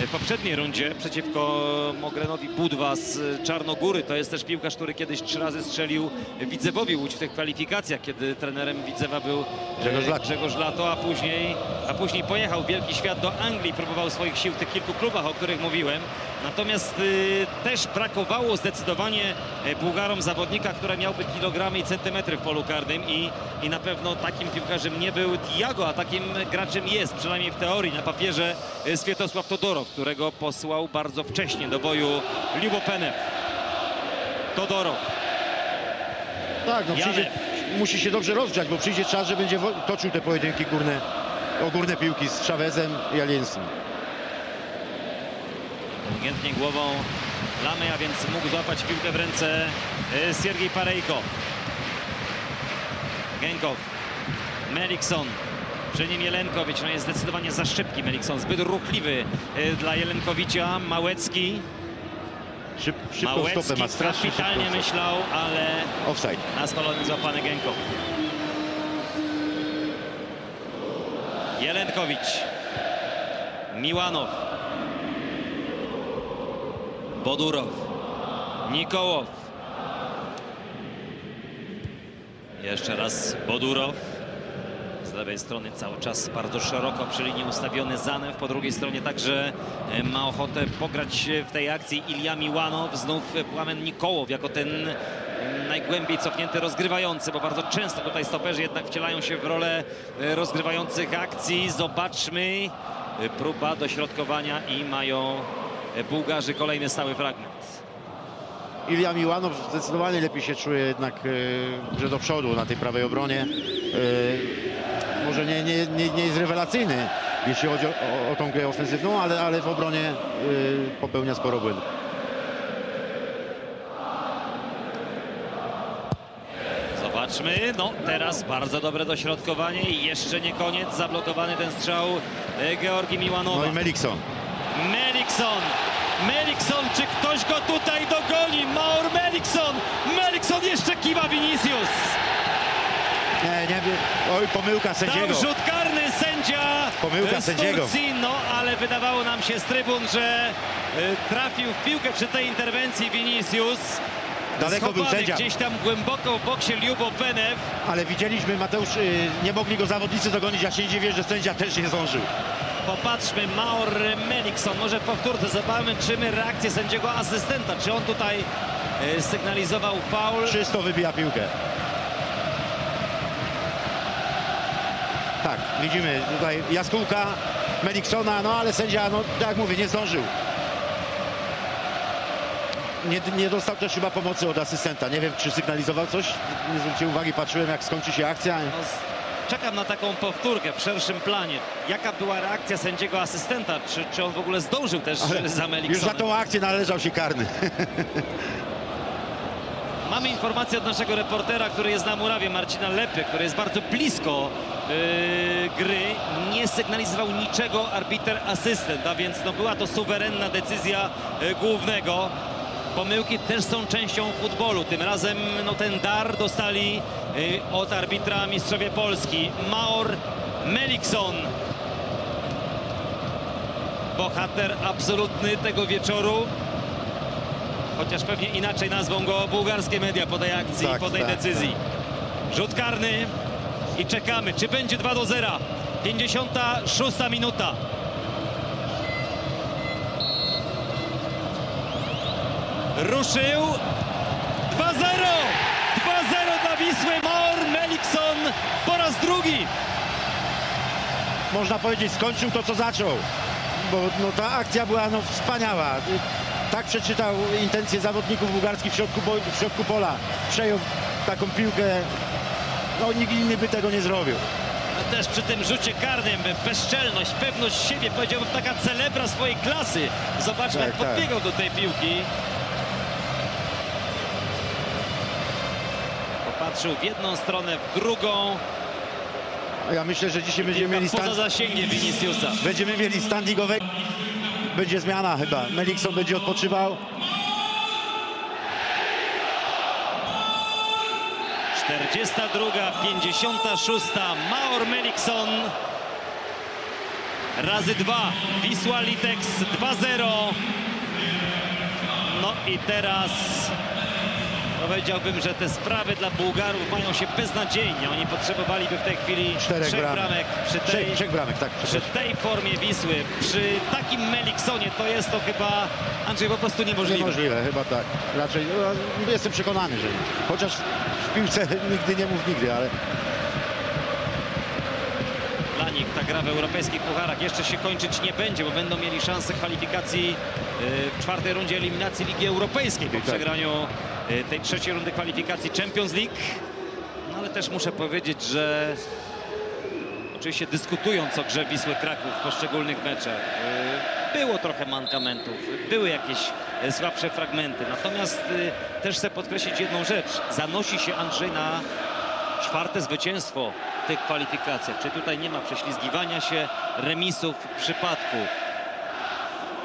e, w poprzedniej rundzie przeciwko Mogrenowi Budwa z Czarnogóry. To jest też piłkarz, który kiedyś trzy razy strzelił Widzewowi Łódź w tych kwalifikacjach, kiedy trenerem Widzewa był Grzegorz Lato. Grzegorz Lato, a później, a później pojechał wielki świat do Anglii, próbował swoich sił w tych kilku klubach, o których mówiłem. Natomiast y, też brakowało zdecydowanie e, Bułgarom zawodnika, który miałby kilogramy i centymetry w polu karnym i, i na pewno takim piłkarzem nie był Diago, a takim graczem jest, przynajmniej w teorii, na papierze e, Swiatosław Todorow, którego posłał bardzo wcześnie do boju Liubo Penew. Todorow. Tak, no przyjdzie, musi się dobrze rozgrzać, bo przyjdzie czas, że będzie toczył te pojedynki górne, o górne piłki z Chavezem i Aliensem. Inteligentnie głową Lamy, a więc mógł złapać piłkę w ręce e, Siergiej Parejko. Genkow. Melikson. Przy nim Jelenkowicz. No jest zdecydowanie za szybki Melikson. Zbyt ruchliwy e, dla Jelenkowicza. Małecki. Szyb, szybką stopę Małecki ma, strasznie kapitalnie stopę. myślał, ale Offside. na spalonym złapany Genkow. Jelenkowicz. Miłanow. Bodurow. Nikołow. Jeszcze raz Bodurow. Z lewej strony cały czas bardzo szeroko przy linii ustawiony Zanew. Po drugiej stronie także e, ma ochotę pograć w tej akcji Ilja Miłanow. Znów Płamen Nikołow jako ten najgłębiej cofnięty rozgrywający, bo bardzo często tutaj stoperzy jednak wcielają się w rolę e, rozgrywających akcji. Zobaczmy. E, Próba dośrodkowania i mają Bułgarzy kolejny stały fragment. Ilja Miłanow zdecydowanie lepiej się czuje jednak e, że do przodu na tej prawej obronie. E, może nie, nie, nie, nie jest rewelacyjny, jeśli chodzi o, o, o tą grę ofensywną, ale, ale w obronie e, popełnia sporo błędów. Zobaczmy, no teraz bardzo dobre dośrodkowanie i jeszcze nie koniec, zablokowany ten strzał Georgi Miłanowa. No i Melikson. Melikson, Melikson, czy ktoś go tutaj dogoni? Maur Melikson, Melikson jeszcze kiwa Vinicius. Nie, nie, oj, pomyłka sędziego. Tam rzut karny sędzia Pomyłka e, z sędziego. Turcji, no ale wydawało nam się z trybun, że e, trafił w piłkę przy tej interwencji Vinicius. Daleko był Schowany sędzia. gdzieś tam głęboko w boksie Liubo Penew. Ale widzieliśmy, Mateusz, y, nie mogli go zawodnicy dogonić, a się nie dziwię, że sędzia też nie zdążył. Popatrzmy, Maur Melikson, może powtórce zobaczymy reakcję sędziego asystenta. Czy on tutaj e, sygnalizował faul? Czysto wybija piłkę. Tak, widzimy tutaj Jaskółka Meliksona, no ale sędzia, no tak jak mówię, nie zdążył. Nie, nie dostał też chyba pomocy od asystenta. Nie wiem, czy sygnalizował coś. Nie zwróciłem uwagi, patrzyłem jak skończy się akcja. Czekam na taką powtórkę w szerszym planie. Jaka była reakcja sędziego asystenta? Czy, czy on w ogóle zdążył też Ale za już za tą akcję należał się karny. <laughs> Mamy informację od naszego reportera, który jest na murawie, Marcina Lepy, który jest bardzo blisko yy, gry. Nie sygnalizował niczego arbiter asystent, a więc no, była to suwerenna decyzja yy, głównego. Pomyłki też są częścią futbolu. Tym razem no, ten dar dostali yy, od arbitra mistrzowie Polski. Maor Melikson. Bohater absolutny tego wieczoru. Chociaż pewnie inaczej nazwą go bułgarskie media po tej akcji, Tak, po tej tak, decyzji. Rzut karny i czekamy, czy będzie 2 do 0. 56 minuta. Ruszył 2-0. 2-0 dla Wisły. Maur Melikson po raz drugi. Można powiedzieć, skończył to, co zaczął. Bo no, ta akcja była no, wspaniała. Tak przeczytał intencje zawodników bułgarskich w środku, bo- w środku pola. Przejął taką piłkę. No nikt inny by tego nie zrobił. Też przy tym rzucie karnym bezczelność, pewność siebie, powiedziałbym taka celebra swojej klasy. Zobaczmy, Tak, jak tak. podbiegał do tej piłki. Popatrzył w jedną stronę, w drugą. Ja myślę, że dzisiaj będziemy mieli, poza stand, zasięgiem Viniciusa. będziemy mieli standingowe. Będzie zmiana chyba. Melikson będzie odpoczywał. 42, 56. Maor Melikson. Razy dwa. Wisła Litex 2-0. No i teraz powiedziałbym, że te sprawy dla Bułgarów mają się beznadziejnie. Oni potrzebowaliby w tej chwili Czterech trzech bramek. bramek. Przy tej, Trzech, trzech bramek, tak. przy tej formie Wisły, przy takim Meliksonie to jest to chyba, Andrzej, po prostu niemożliwe. Niemożliwe, chyba tak. Raczej no, jestem przekonany, że. Chociaż w piłce <laughs> nigdy nie mów nigdy, ale Dla nich ta gra w europejskich pucharach jeszcze się kończyć nie będzie, bo będą mieli szansę kwalifikacji y, w czwartej rundzie eliminacji Ligi Europejskiej po Tak. przegraniu tej trzeciej rundy kwalifikacji Champions League. No ale też muszę powiedzieć, że oczywiście dyskutując o grze Wisły Kraków w poszczególnych meczach, y, było trochę mankamentów, były jakieś y, słabsze fragmenty. Natomiast y, też chcę podkreślić jedną rzecz. Zanosi się Andrzej na czwarte zwycięstwo w tych kwalifikacjach. Czy tutaj nie ma prześlizgiwania się, remisów przypadku.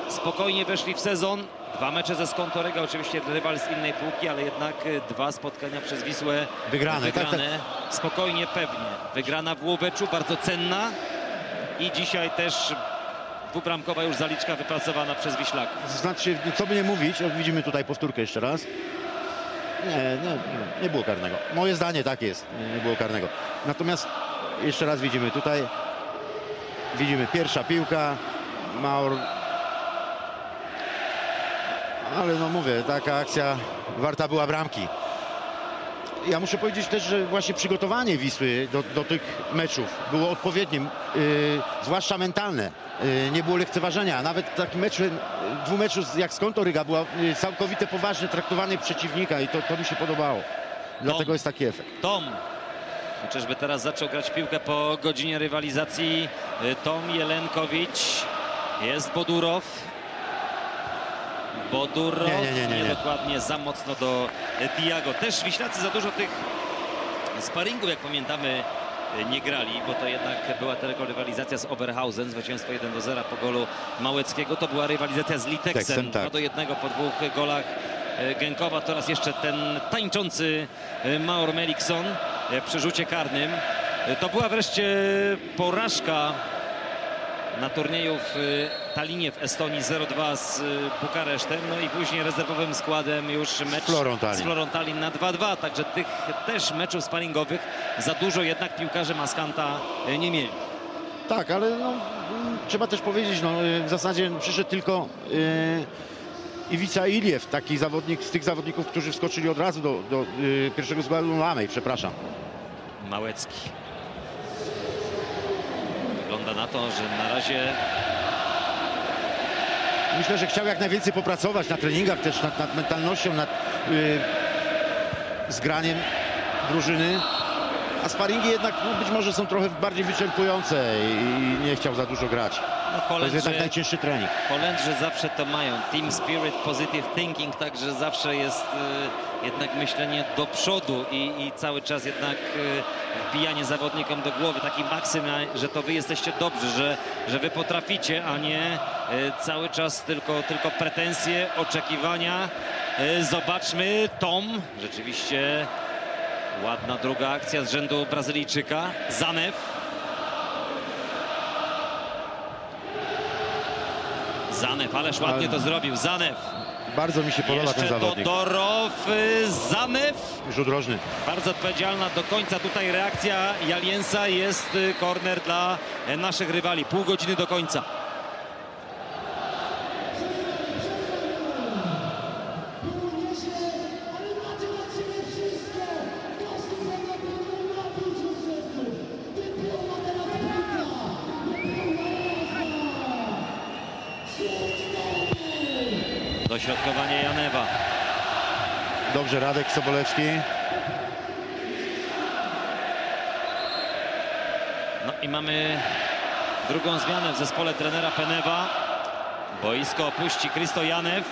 Spokojnie weszli w sezon. Dwa mecze ze Skontorega, oczywiście rywal z innej półki, ale jednak e, dwa spotkania przez Wisłę Wygrane, tak, wygrane spokojnie, pewnie. Wygrana w Łoweczu, bardzo cenna i dzisiaj też dwubramkowa już zaliczka wypracowana przez Wiślaków. znaczy, co by nie mówić, widzimy tutaj powtórkę jeszcze raz. Nie, nie, nie, nie było karnego. Moje zdanie tak jest, nie, nie było karnego. Natomiast jeszcze raz widzimy tutaj, widzimy pierwsza piłka, Maur. Ale no mówię, taka akcja warta była bramki. Ja muszę powiedzieć też, że właśnie przygotowanie Wisły do, do tych meczów było odpowiednie, yy, zwłaszcza mentalne. Yy, nie było lekceważenia. Nawet taki mecz, yy, dwumeczu jak z Kontoryga była yy, całkowite poważne traktowanie przeciwnika i to, to mi się podobało. Dlatego jest taki efekt. Tom. Czyżby teraz zaczął grać piłkę po godzinie rywalizacji. Y, Tom Jelenkowicz. Jest Bodurow. Bodurow. Nie, nie, nie, nie, nie. dokładnie za mocno do Diago. Też Wiślacy za dużo tych sparingów, jak pamiętamy, y, nie grali, bo to jednak była tylko rywalizacja z Oberhausen, zwycięstwo 1 do 0 po golu Małeckiego. To była rywalizacja z Liteksem, Teksem, tak. 2 do 1 po dwóch golach e, Gękowa. Teraz jeszcze ten tańczący e, Maur Melikson e, przy rzucie karnym. E, To była wreszcie porażka na turnieju w e, Talinie w Estonii 0-2 z e, Bukaresztem, no i później rezerwowym składem już mecz Florą Tallinn. z Florą Tallinn na 2-2, także tych też meczów sparingowych za dużo jednak piłkarze Maskanta e, nie mieli. Tak, ale no, trzeba też powiedzieć, no, w zasadzie przyszedł tylko yy, Iwica Iliew, taki zawodnik z tych zawodników, którzy wskoczyli od razu do, do yy, pierwszego składu Lamej, przepraszam. Małecki. Wygląda na to, że na razie Myślę, że chciał jak najwięcej popracować na treningach, też nad, nad mentalnością, nad y, zgraniem drużyny. A sparingi jednak no, być może są trochę bardziej wyczerpujące i nie chciał za dużo grać. No, To jest jednak Holendrzy, najcięższy trening. Holendrzy zawsze to mają. Team spirit, positive thinking, także zawsze jest y, jednak myślenie do przodu i, i cały czas jednak y, wbijanie zawodnikom do głowy, taki maksym, że to wy jesteście dobrzy, że, że wy potraficie, a nie y, cały czas tylko, tylko pretensje, oczekiwania. Y, zobaczmy Tom, rzeczywiście ładna druga akcja z rzędu Brazylijczyka. Zanew. Zanew, ależ ładnie to zrobił. Zanew. Bardzo mi się podoba ten Jeszcze zawodnik. Todorow, y, Zanew. Rzut rożny. Bardzo odpowiedzialna do końca tutaj reakcja Jaliensa. Jest y, korner dla e, naszych rywali. Pół godziny do końca. Radek Sobolewski. No i mamy drugą zmianę w zespole trenera Penewa. Boisko opuści Krysto Janew.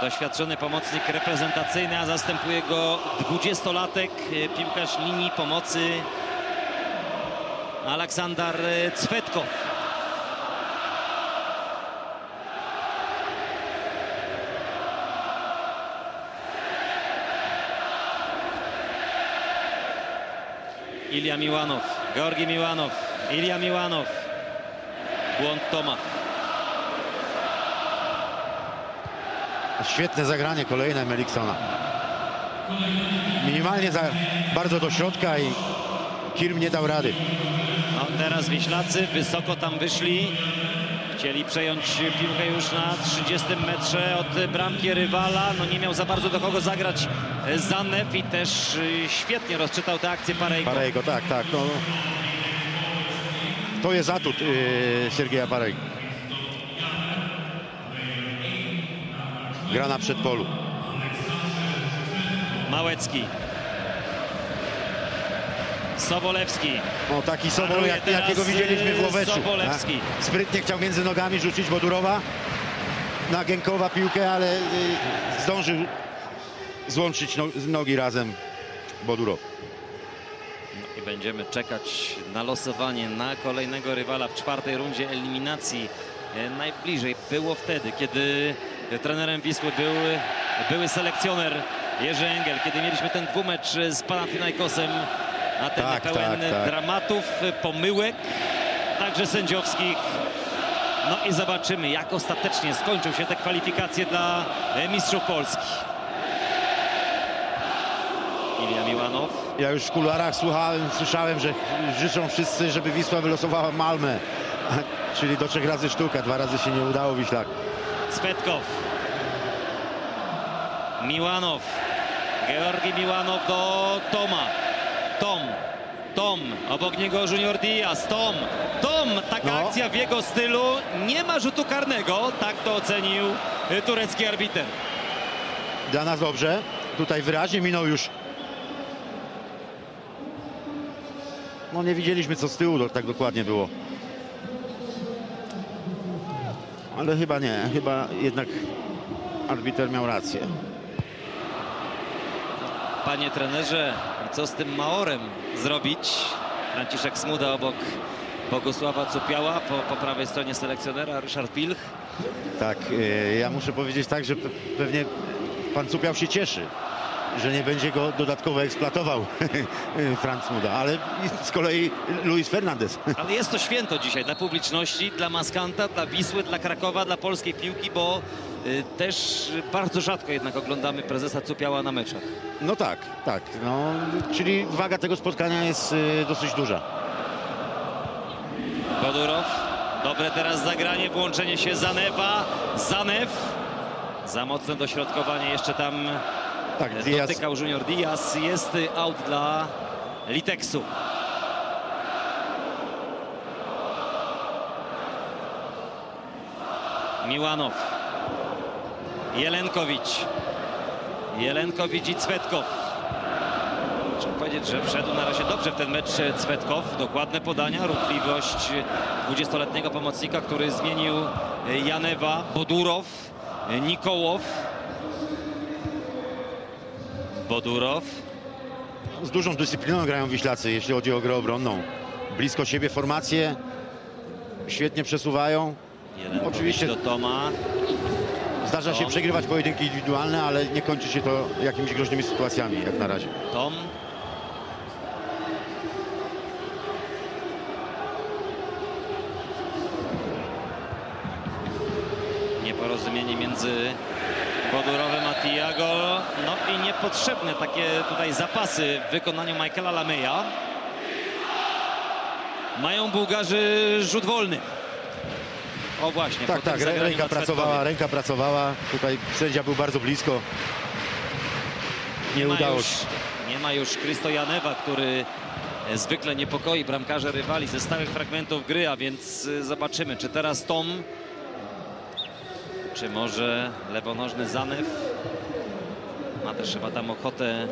Doświadczony pomocnik reprezentacyjny, a zastępuje go 20-latek, e, piłkarz linii pomocy Aleksander Cwetkow. Ilia Miłanow, Georgi Miłanow, Ilia Miłanow. Błąd Toma. Świetne zagranie kolejne Meliksona. Minimalnie za, bardzo do środka i Kirm nie dał rady. No, teraz Wieślacy wysoko tam wyszli. Chcieli przejąć piłkę już na 30 metrze od bramki rywala. No nie miał za bardzo do kogo zagrać Zanew i też y, świetnie rozczytał tę akcję Parejko. Parejko, tak, tak. No. To jest atut yy, Siergieja Parejko. Gra na przedpolu. Małecki. Sobolewski. No taki Sobol, jak, jakiego widzieliśmy w yy, Łoweczu. Sobolewski. tak? Sprytnie chciał między nogami rzucić Bodurowa. Na Gękowa piłkę, ale yy, zdążył złączyć no, nogi razem Bodurow. No i będziemy czekać na losowanie na kolejnego rywala w czwartej rundzie eliminacji. E, Najbliżej było wtedy, kiedy trenerem Wisły był były selekcjoner Jerzy Engel, kiedy mieliśmy ten dwumecz z Panathinaikosem, a ten Tak, pełen tak, tak. dramatów, pomyłek, także sędziowskich. No i zobaczymy, jak ostatecznie skończą się te kwalifikacje dla e, mistrzów Polski. Ilia Miłanow. Ja już w kuluarach słuchałem, słyszałem, że życzą wszyscy, żeby Wisła wylosowała Malmę. <laughs> Czyli do trzech razy sztuka, dwa razy się nie udało Wiślak. Cwetkow. Miłanow. Georgi Miłanow do Toma. Tom. Tom. Obok niego Junior Diaz. Tom. Tom. Taka No. akcja w jego stylu. Nie ma rzutu karnego. Tak to ocenił turecki arbiter. Dla nas dobrze. Tutaj wyraźnie minął już. No nie widzieliśmy co z tyłu tak dokładnie było. Ale chyba nie, chyba jednak arbiter miał rację. Panie trenerze, co z tym Maorem zrobić? Franciszek Smuda obok Bogusława Cupiała. Po, po prawej stronie selekcjonera Ryszard Pilch. Tak, e, ja muszę powiedzieć tak, że pe- pewnie pan Cupiał się cieszy, że nie będzie go dodatkowo eksploatował <laughs> Franz Muda, ale z kolei Luis Fernandez. Ale jest to święto dzisiaj dla publiczności, dla Maskanta, dla Wisły, dla Krakowa, dla polskiej piłki, bo Y, też bardzo rzadko jednak oglądamy prezesa Cupiała na meczach. No tak, tak. No, czyli waga tego spotkania jest y, dosyć duża. Kodurow. Dobre teraz zagranie, włączenie się Zanewa. Zanew. Za mocne dośrodkowanie jeszcze tam tak, e, Diaz. Junior Diaz. Jest y, out dla Liteksu. Miłanow. Jelenkowicz. Jelenkowicz i Cwetkow. Trzeba powiedzieć, że wszedł na razie dobrze w ten mecz Cwetkow. Dokładne podania, ruchliwość 20-letniego pomocnika, który zmienił Janewa, Bodurow, Nikołow. Bodurow. Z dużą dyscypliną grają Wiślacy, jeśli chodzi o grę obronną. Blisko siebie formacje, świetnie przesuwają. Jelenkowicz Oczywiście. do Toma. Zdarza się przegrywać pojedynki indywidualne, ale nie kończy się to jakimiś groźnymi sytuacjami, jak na razie. Tom. Nieporozumienie między Bodurowem a Tiago. No i niepotrzebne takie tutaj zapasy w wykonaniu Michaela Lameya. Mają Bułgarzy rzut wolny. O właśnie. Tak, tak, ręka pracowała, ręka pracowała. Tutaj sędzia był bardzo blisko. Nie ma udało już, się. Nie ma już Krysto Janewa, który e, zwykle niepokoi bramkarze rywali ze stałych fragmentów gry, a więc e, zobaczymy, czy teraz Tom, czy może lewonożny Zanew. Ma też chyba tam ochotę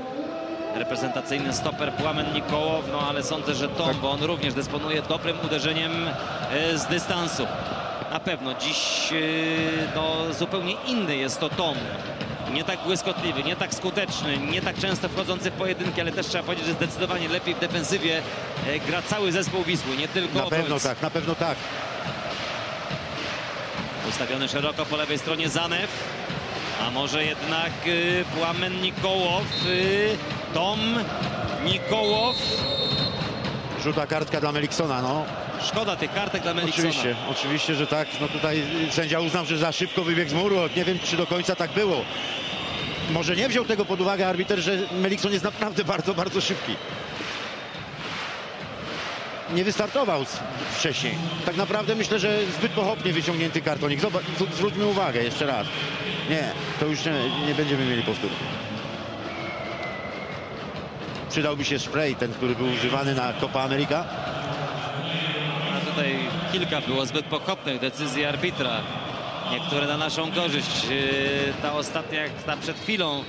reprezentacyjny stoper Płamen Nikołow, no ale sądzę, że Tom, Tak. bo on również dysponuje dobrym uderzeniem e, z dystansu. Na pewno dziś e, no, zupełnie inny jest to Tom. Nie tak błyskotliwy, nie tak skuteczny, nie tak często wchodzący w pojedynki, ale też trzeba powiedzieć, że zdecydowanie lepiej w defensywie e, gra cały zespół Wisły, nie tylko Na pewno obrońcy. tak, na pewno tak. Ustawiony szeroko po lewej stronie Zanew. A może jednak y, Płamen Nikołow. Y, Tom Nikołow. Żółta kartka dla Meliksona, no. Szkoda tych kartek dla Meliksona. Oczywiście, oczywiście, że tak. No tutaj sędzia uznał, że za szybko wybiegł z muru. Nie wiem, czy do końca tak było. Może nie wziął tego pod uwagę arbiter, że Melikson jest naprawdę bardzo, bardzo szybki. Nie wystartował wcześniej. Tak naprawdę myślę, że zbyt pochopnie wyciągnięty kartonik. Zobacz, zwróćmy uwagę jeszcze raz. Nie, to już nie, nie będziemy mieli powtórki. Przydałby się spray, ten, który był używany na Copa America. Tutaj kilka było zbyt pochopnych decyzji arbitra. Niektóre na naszą korzyść. Y, Ta ostatnia, jak ta przed chwilą,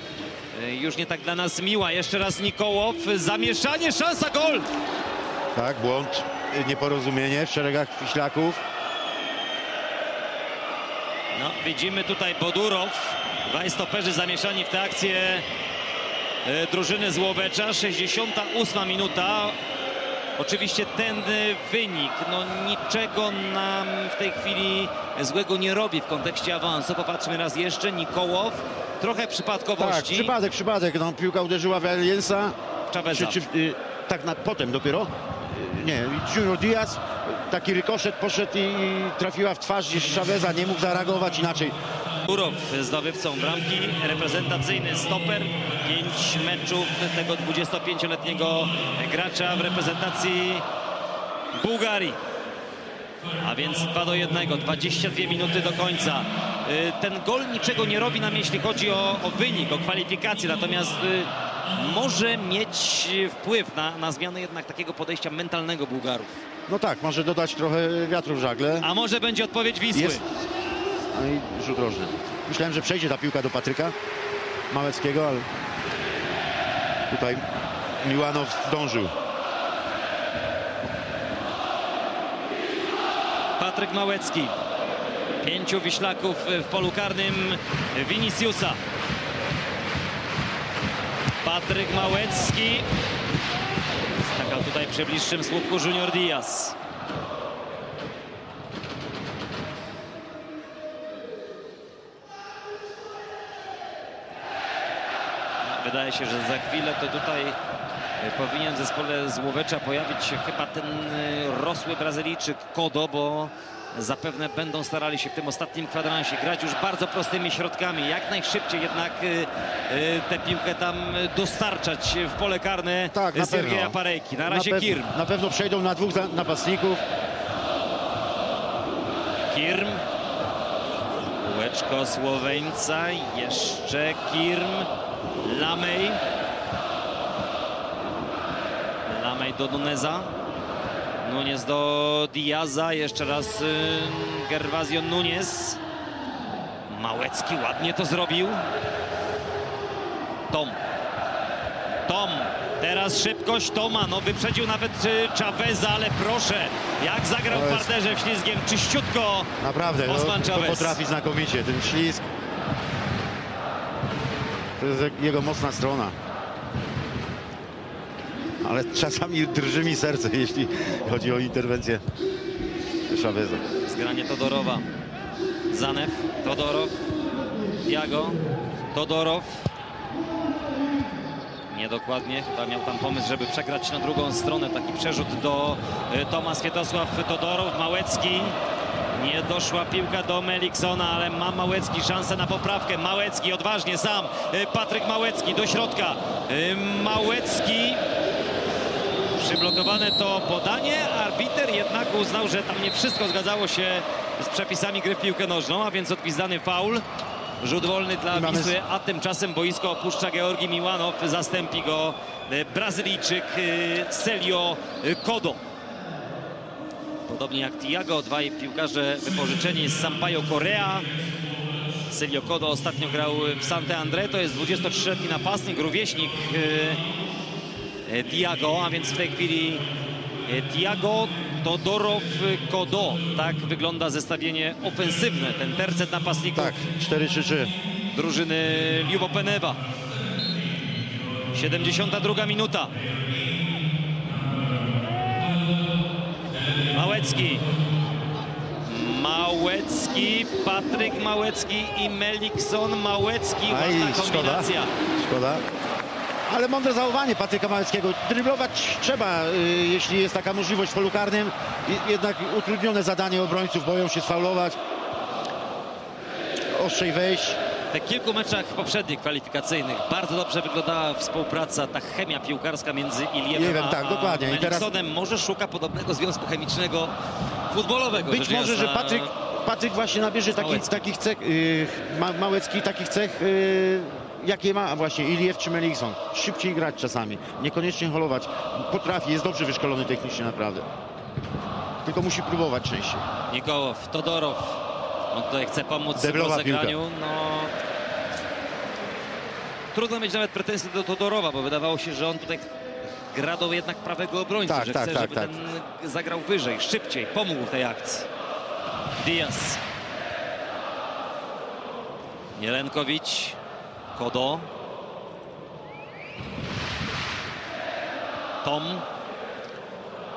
y, już nie tak dla nas miła. Jeszcze raz Nikołow. Zamieszanie, szansa, gol! Tak, błąd, y, nieporozumienie w szeregach Wiślaków. No, widzimy tutaj Bodurow. Dwaj stoperzy zamieszani w tę akcję e, drużyny z Łowecza. 68 minuta. Oczywiście ten wynik no, niczego nam w tej chwili złego nie robi w kontekście awansu. Popatrzmy raz jeszcze. Nikołow. Trochę Tak, przypadkowości. przypadek, przypadek. No, piłka uderzyła w Aliensa. Chaveza. Czy, czy, y, tak na, potem dopiero. Y, nie, Junior Diaz. Taki rykoszet poszedł i, i trafiła w twarz gdzieś Chaveza. Nie mógł zareagować inaczej. Urow zdobywcą bramki, reprezentacyjny stoper. Pięć meczów tego 25-letniego gracza w reprezentacji Bułgarii. A więc 2 do 1, 22 minuty do końca. Y, Ten gol niczego nie robi nam, jeśli chodzi o, o wynik, o kwalifikację, natomiast y, może mieć wpływ na, na zmianę jednak takiego podejścia mentalnego Bułgarów. No tak, może dodać trochę wiatru w żagle. A może będzie odpowiedź Wisły? Jest. No i rzut rożny. Myślałem, że przejdzie ta piłka do Patryka Małeckiego, ale tutaj Miłanow zdążył. Patryk Małecki. Pięciu Wiślaków w polu karnym Viniciusa. Patryk Małecki. Skakał tutaj przy bliższym słupku Junior Diaz. Wydaje się, że za chwilę to tutaj e, powinien w zespole Złowecza pojawić się chyba ten e, rosły Brazylijczyk Kodo, bo zapewne będą starali się w tym ostatnim kwadransie grać już bardzo prostymi środkami. Jak najszybciej jednak e, tę piłkę tam dostarczać w pole karne Tak, na Sergeja pewno. Parejki. Na razie pew- Kirm. Na pewno przejdą na dwóch napastników. Kirm. Kółeczko Słoweńca. Jeszcze Kirm. Lamej. Lamej do Nuneza. Nunez do Diaza. Jeszcze raz y, Gervasio Nunez. Małecki ładnie to zrobił. Tom. Tom. Teraz szybkość Toma. No wyprzedził nawet y, Chaveza, ale proszę, jak zagrał To w parterze ślizgiem. Czyściutko. Naprawdę, no, Osman to Chavez. potrafi znakomicie, ten ślizg. To jest jego mocna strona. Ale czasami drży mi serce, jeśli chodzi o interwencję Chaveza. Zgranie Todorowa. Zanew, Todorow, Diago, Todorow. Niedokładnie, chyba miał tam pomysł, żeby przegrać na drugą stronę. Taki przerzut do e, Toma Światosław Todorow, Małecki. Nie doszła piłka do Meliksona, ale ma Małecki szansę na poprawkę. Małecki odważnie sam. E, Patryk Małecki do środka. E, Małecki przyblokowane to podanie. Arbiter jednak uznał, że tam nie wszystko zgadzało się z przepisami gry w piłkę nożną, a więc odpisany faul. Rzut wolny dla mamy- Wisły, a tymczasem boisko opuszcza Georgi Miłanow. Zastąpi go e, Brazylijczyk Celio Kodo. Podobnie jak Tiago, dwaj piłkarze wypożyczeni z Sampaio Korea. Celio Kodo ostatnio grał w Sante Andre, to jest 23-letni napastnik, rówieśnik e, e, Tiago, a więc w tej chwili e, Tiago Todorow Kodo. Tak wygląda zestawienie ofensywne, ten tercet napastników Tak, 4-3-3. drużyny Liubo Penewa. 72 minuta. Małecki. Małecki, Patryk Małecki i Melikson Małecki. Aj, Ładna szkoda. kombinacja. Szkoda. Ale mądre zachowanie Patryka Małeckiego. Dryblować trzeba, y, jeśli jest taka możliwość w polu karnym. Jednak utrudnione zadanie obrońców, boją się sfaulować. Ostrzej wejść. W tych kilku meczach poprzednich kwalifikacyjnych bardzo dobrze wyglądała współpraca, ta chemia piłkarska między Iliewem, a, tak, dokładnie. I teraz-. Może szuka podobnego związku chemicznego futbolowego. Być może, że jasna. Patryk, Patryk właśnie nabierze takich, Małecki. takich cech, y, Ma, Małecki takich cech, y, jakie ma właśnie Iliew czy Melikson. Szybciej grać czasami, niekoniecznie holować. Potrafi, jest dobrze wyszkolony technicznie naprawdę. Tylko musi próbować częściej. Nikołow, Todorow. On tutaj chce pomóc w Deblowa rozegraniu. No... Trudno mieć nawet pretensje do Todorowa, bo wydawało się, że on tutaj gra do jednak prawego obrońcy, Tak, że tak, chce, tak, żeby tak. ten zagrał wyżej, szybciej, pomógł w tej akcji. Diaz. Jelenkowicz. Kodo. Tom.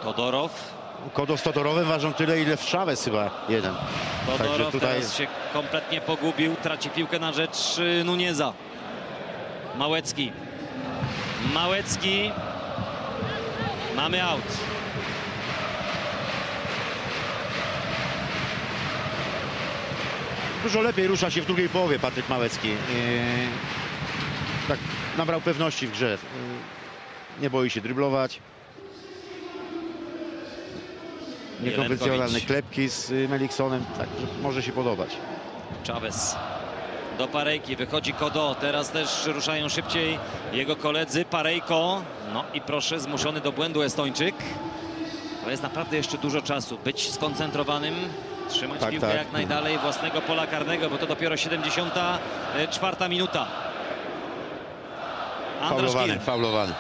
Todorow. Kodo z Todorowem ważą tyle, ile w Szawes chyba jeden. Także Todorow tutaj teraz się kompletnie pogubił, traci piłkę na rzecz y, Nunieza. Małecki. Małecki. Mamy out. dużo lepiej rusza się w drugiej połowie Patryk Małecki. Yy, tak nabrał pewności w grze. Yy, nie boi się dryblować. Niekonwencjonalne klepki z y, Meliksonem, także może się podobać. Chavez. Do Parejki wychodzi Kodo. Teraz też ruszają szybciej jego koledzy. Parejko. No i proszę, zmuszony do błędu Estończyk. To jest naprawdę jeszcze dużo czasu. Być skoncentrowanym, trzymać Tak, piłkę tak. jak najdalej własnego pola karnego, bo to dopiero 74 minuta. Andrasz Faulowany, Gil faulowany.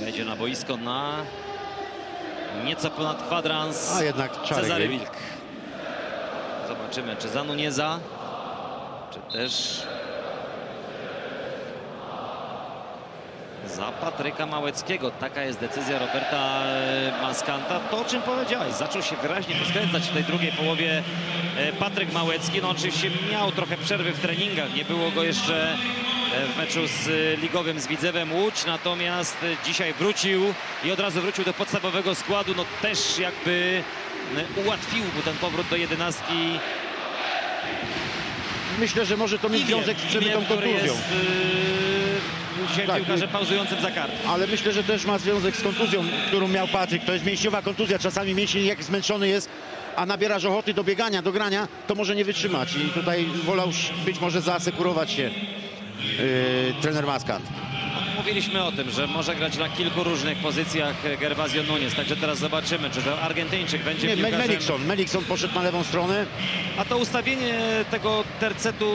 wejdzie na boisko na nieco ponad kwadrans. A jednak. Cezary Wilk. Zobaczymy, czy za Nunieza, czy też za Patryka Małeckiego. Taka jest decyzja Roberta e, Maskanta. To, o czym powiedziałeś, zaczął się wyraźnie poskręcać w tej drugiej połowie e, Patryk Małecki. No oczywiście miał trochę przerwy w treningach, nie było go jeszcze e, w meczu z ligowym z Widzewem Łódź, natomiast dzisiaj wrócił i od razu wrócił do podstawowego składu. No też jakby ułatwił mu ten powrót do jedenastki Myślę, że może to mieć związek z który kontuzją. jest yy, dzisiaj Tak, piłkarzem i- pauzującym za kartę. Ale myślę, że też ma związek z kontuzją, którą miał Patryk. To jest mięśniowa kontuzja. Czasami mięsień jak zmęczony jest, a nabierasz ochoty do biegania, do grania, to może nie wytrzymać. I tutaj wolał być może zaasekurować się yy, trener Maskant. Mówiliśmy o tym, że może grać na kilku różnych pozycjach Gervasio Nunes, także teraz zobaczymy, czy to Argentyńczyk będzie Nie, piłkarzem. Melikson. Melikson poszedł na lewą stronę. A to ustawienie tego tercetu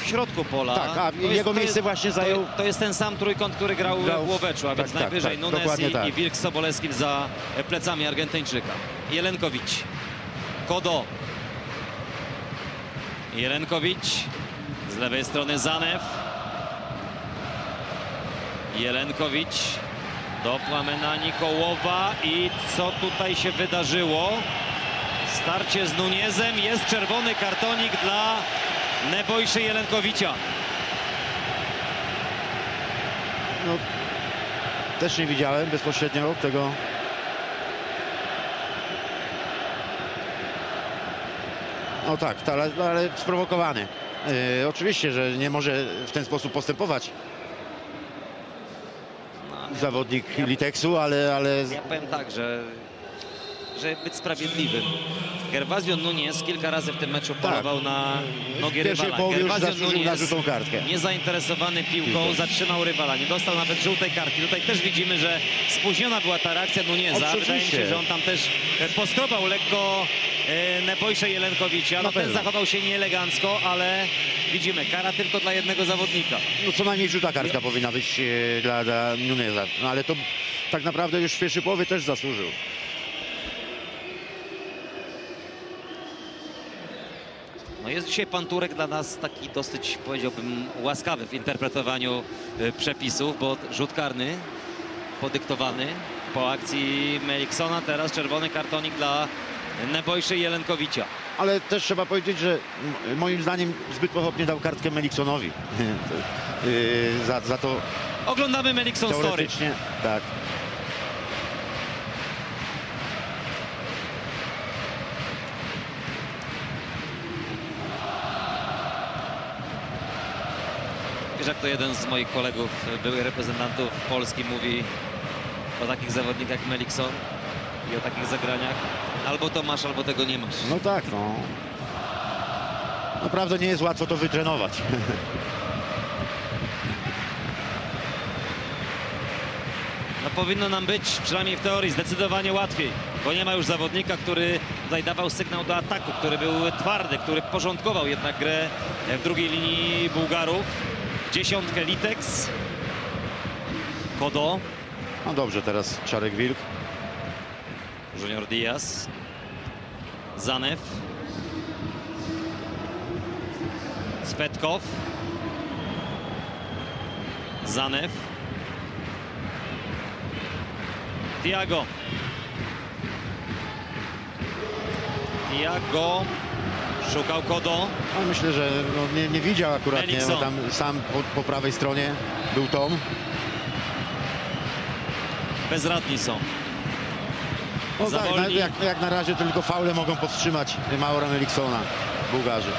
w środku pola. Tak, a to jego miejsce właśnie to, zajął- To jest ten sam trójkąt, który grał, Grał w Łoweczu, a więc tak, tak, najwyżej tak, Nunes i, tak. i Wilk z Sobolewskim za plecami Argentyńczyka. Jelenkowicz, Kodo. Jelenkowicz, z lewej strony Zanew. Jelenkowicz do Plamena Nikołowa i co tutaj się wydarzyło? Starcie z Nunezem, jest czerwony kartonik dla Nebojszy Jelenkowicza. No, też nie widziałem bezpośrednio tego. No tak, ale, ale sprowokowany. E, oczywiście, że nie może w ten sposób postępować zawodnik Liteksu, ale, ale Ja powiem tak, że żeby być sprawiedliwym. Gervasio Nunez kilka razy w tym meczu polował na Tak. pierwszej rywala. Gervasio żółtą kartkę. niezainteresowany piłką, Piłką. zatrzymał rywala. Nie dostał nawet żółtej kartki. Tutaj też widzimy, że spóźniona była ta reakcja Nuneza. Wydaje mi się, Oczywiście. że on tam też e, poskrobał lekko Nebojsze Jelenkowicza. No ten zachował się nieelegancko, ale widzimy, kara tylko dla jednego zawodnika. no, co najmniej żółta kartka powinna być e, dla, dla Nuneza. No ale to tak naprawdę już w pierwszej połowie też zasłużył. No jest dzisiaj pan Turek dla nas taki dosyć, powiedziałbym, łaskawy w interpretowaniu y, przepisów, bo rzut karny podyktowany po akcji Meliksona, teraz czerwony kartonik dla Nebojszy Jelenkowicza. Ale też trzeba powiedzieć, że moim zdaniem zbyt pochopnie dał kartkę Meliksonowi. Yy, <laughs> za, za to Oglądamy Melikson Story. Tak. Wiesz, jak to jeden z moich kolegów, byłych reprezentantów Polski mówi o takich zawodnikach jak Melikson i o takich zagraniach. Albo to masz, albo tego nie masz. No tak, no. Naprawdę nie jest łatwo to wytrenować. No powinno nam być, przynajmniej w teorii, zdecydowanie łatwiej, bo nie ma już zawodnika, który tutaj dawał sygnał do ataku, który był twardy, który porządkował jednak grę w drugiej linii Bułgarów. W dziesiątkę Litex. Kodo, No dobrze, teraz Czarek Wilk. Junior Diaz. Zanew. Swetkow. Zanew. Tiago. Tiago. Szukał Kodo. No, myślę, że no, nie, nie widział akurat, nie, bo tam sam po, po prawej stronie był Tom. Bezradni są. No tak, na, Zawolni. jak, jak na razie tylko faule mogą powstrzymać Maura Meliksona, Bułgarzy.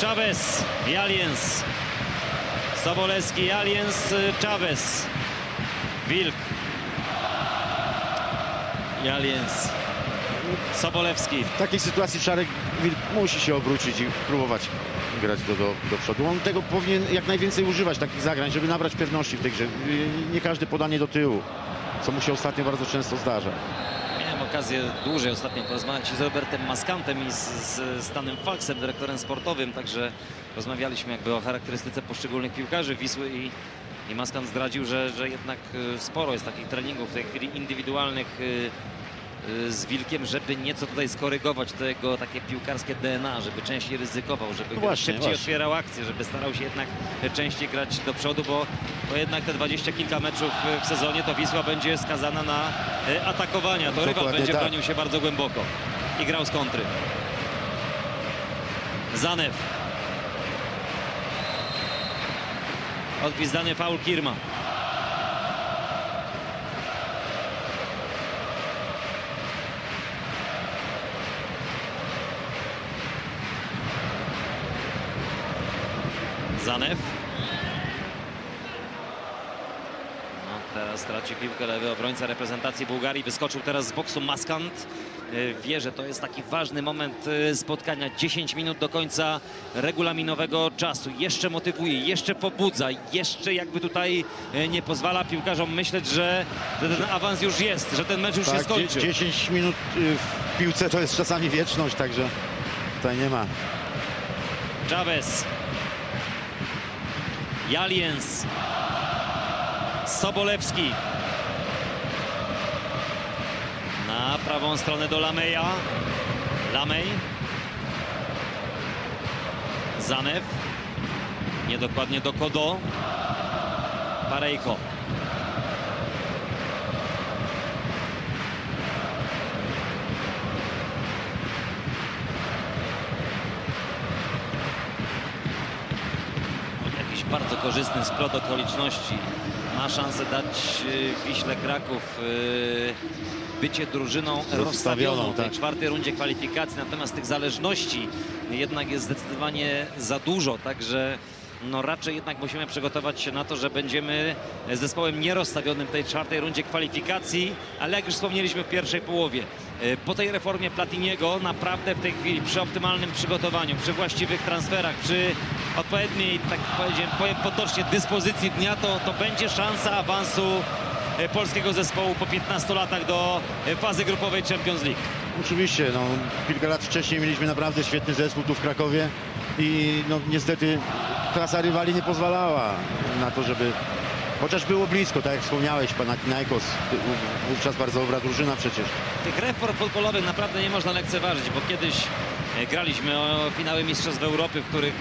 Chavez, Jaliens, Sobolewski, Jaliens, Chavez, Wilk, Jaliens, Sobolewski. W takiej sytuacji Czarek Wilk musi się obrócić i próbować grać do, do, do przodu. On tego powinien jak najwięcej używać, takich zagrań, żeby nabrać pewności w tej grze. Nie każde podanie do tyłu, co mu się ostatnio bardzo często zdarza. Miałem okazję dłużej ostatnio porozmawiać z Robertem Maskantem i z, z Stanem Faksem, dyrektorem sportowym, także rozmawialiśmy jakby o charakterystyce poszczególnych piłkarzy Wisły i, i zdradził, że, że jednak y, sporo jest takich treningów w tej chwili indywidualnych y, z Wilkiem, żeby nieco tutaj skorygować tego takie piłkarskie DNA, żeby częściej ryzykował, żeby No właśnie, szybciej właśnie. otwierał akcję, żeby starał się jednak częściej grać do przodu, bo to jednak te dwadzieścia kilka meczów w sezonie to Wisła będzie skazana na e, atakowania. To rywal Dokładnie będzie tak. bronił się bardzo głęboko i grał z kontry. Zanew. Odgwizdany faul Kirma. Zanew. No, teraz traci piłkę lewy obrońca reprezentacji Bułgarii. Wyskoczył teraz z boksu Maskant. wie, że to jest taki ważny moment e, spotkania. 10 minut do końca regulaminowego czasu. Jeszcze motywuje, jeszcze pobudza, jeszcze jakby tutaj e, nie pozwala piłkarzom myśleć, że ten awans już jest, że ten mecz już się Tak, skończył. dzie- 10 minut y, w piłce to jest czasami wieczność, także tutaj nie ma. Chavez. Jaliens. Sobolewski. Na prawą stronę do Lameja. Lamej. Zanew. Niedokładnie do Kodo. Parejko. bardzo korzystny splot okoliczności. Ma szansę dać y, Wiśle Kraków y, bycie drużyną Rozstawioną, w tej tak. czwartej rundzie kwalifikacji. Natomiast tych zależności jednak jest zdecydowanie za dużo, także no raczej jednak musimy przygotować się na to, że będziemy zespołem nierozstawionym w tej czwartej rundzie kwalifikacji, ale jak już wspomnieliśmy w pierwszej połowie, po tej reformie Platiniego naprawdę w tej chwili przy optymalnym przygotowaniu, przy właściwych transferach, przy odpowiedniej, tak powiem potocznie, dyspozycji dnia, to, to będzie szansa awansu e, polskiego zespołu po 15 latach do e, fazy grupowej Champions League. Oczywiście, no, kilka lat wcześniej mieliśmy naprawdę świetny zespół tu w Krakowie i no, niestety klasa rywali nie pozwalała na to, żeby... Chociaż było blisko, tak jak wspomniałeś, Panathinaikos, wówczas bardzo dobra drużyna przecież. Tych reform futbolowych naprawdę nie można lekceważyć, bo kiedyś e, graliśmy o finały Mistrzostw Europy, w których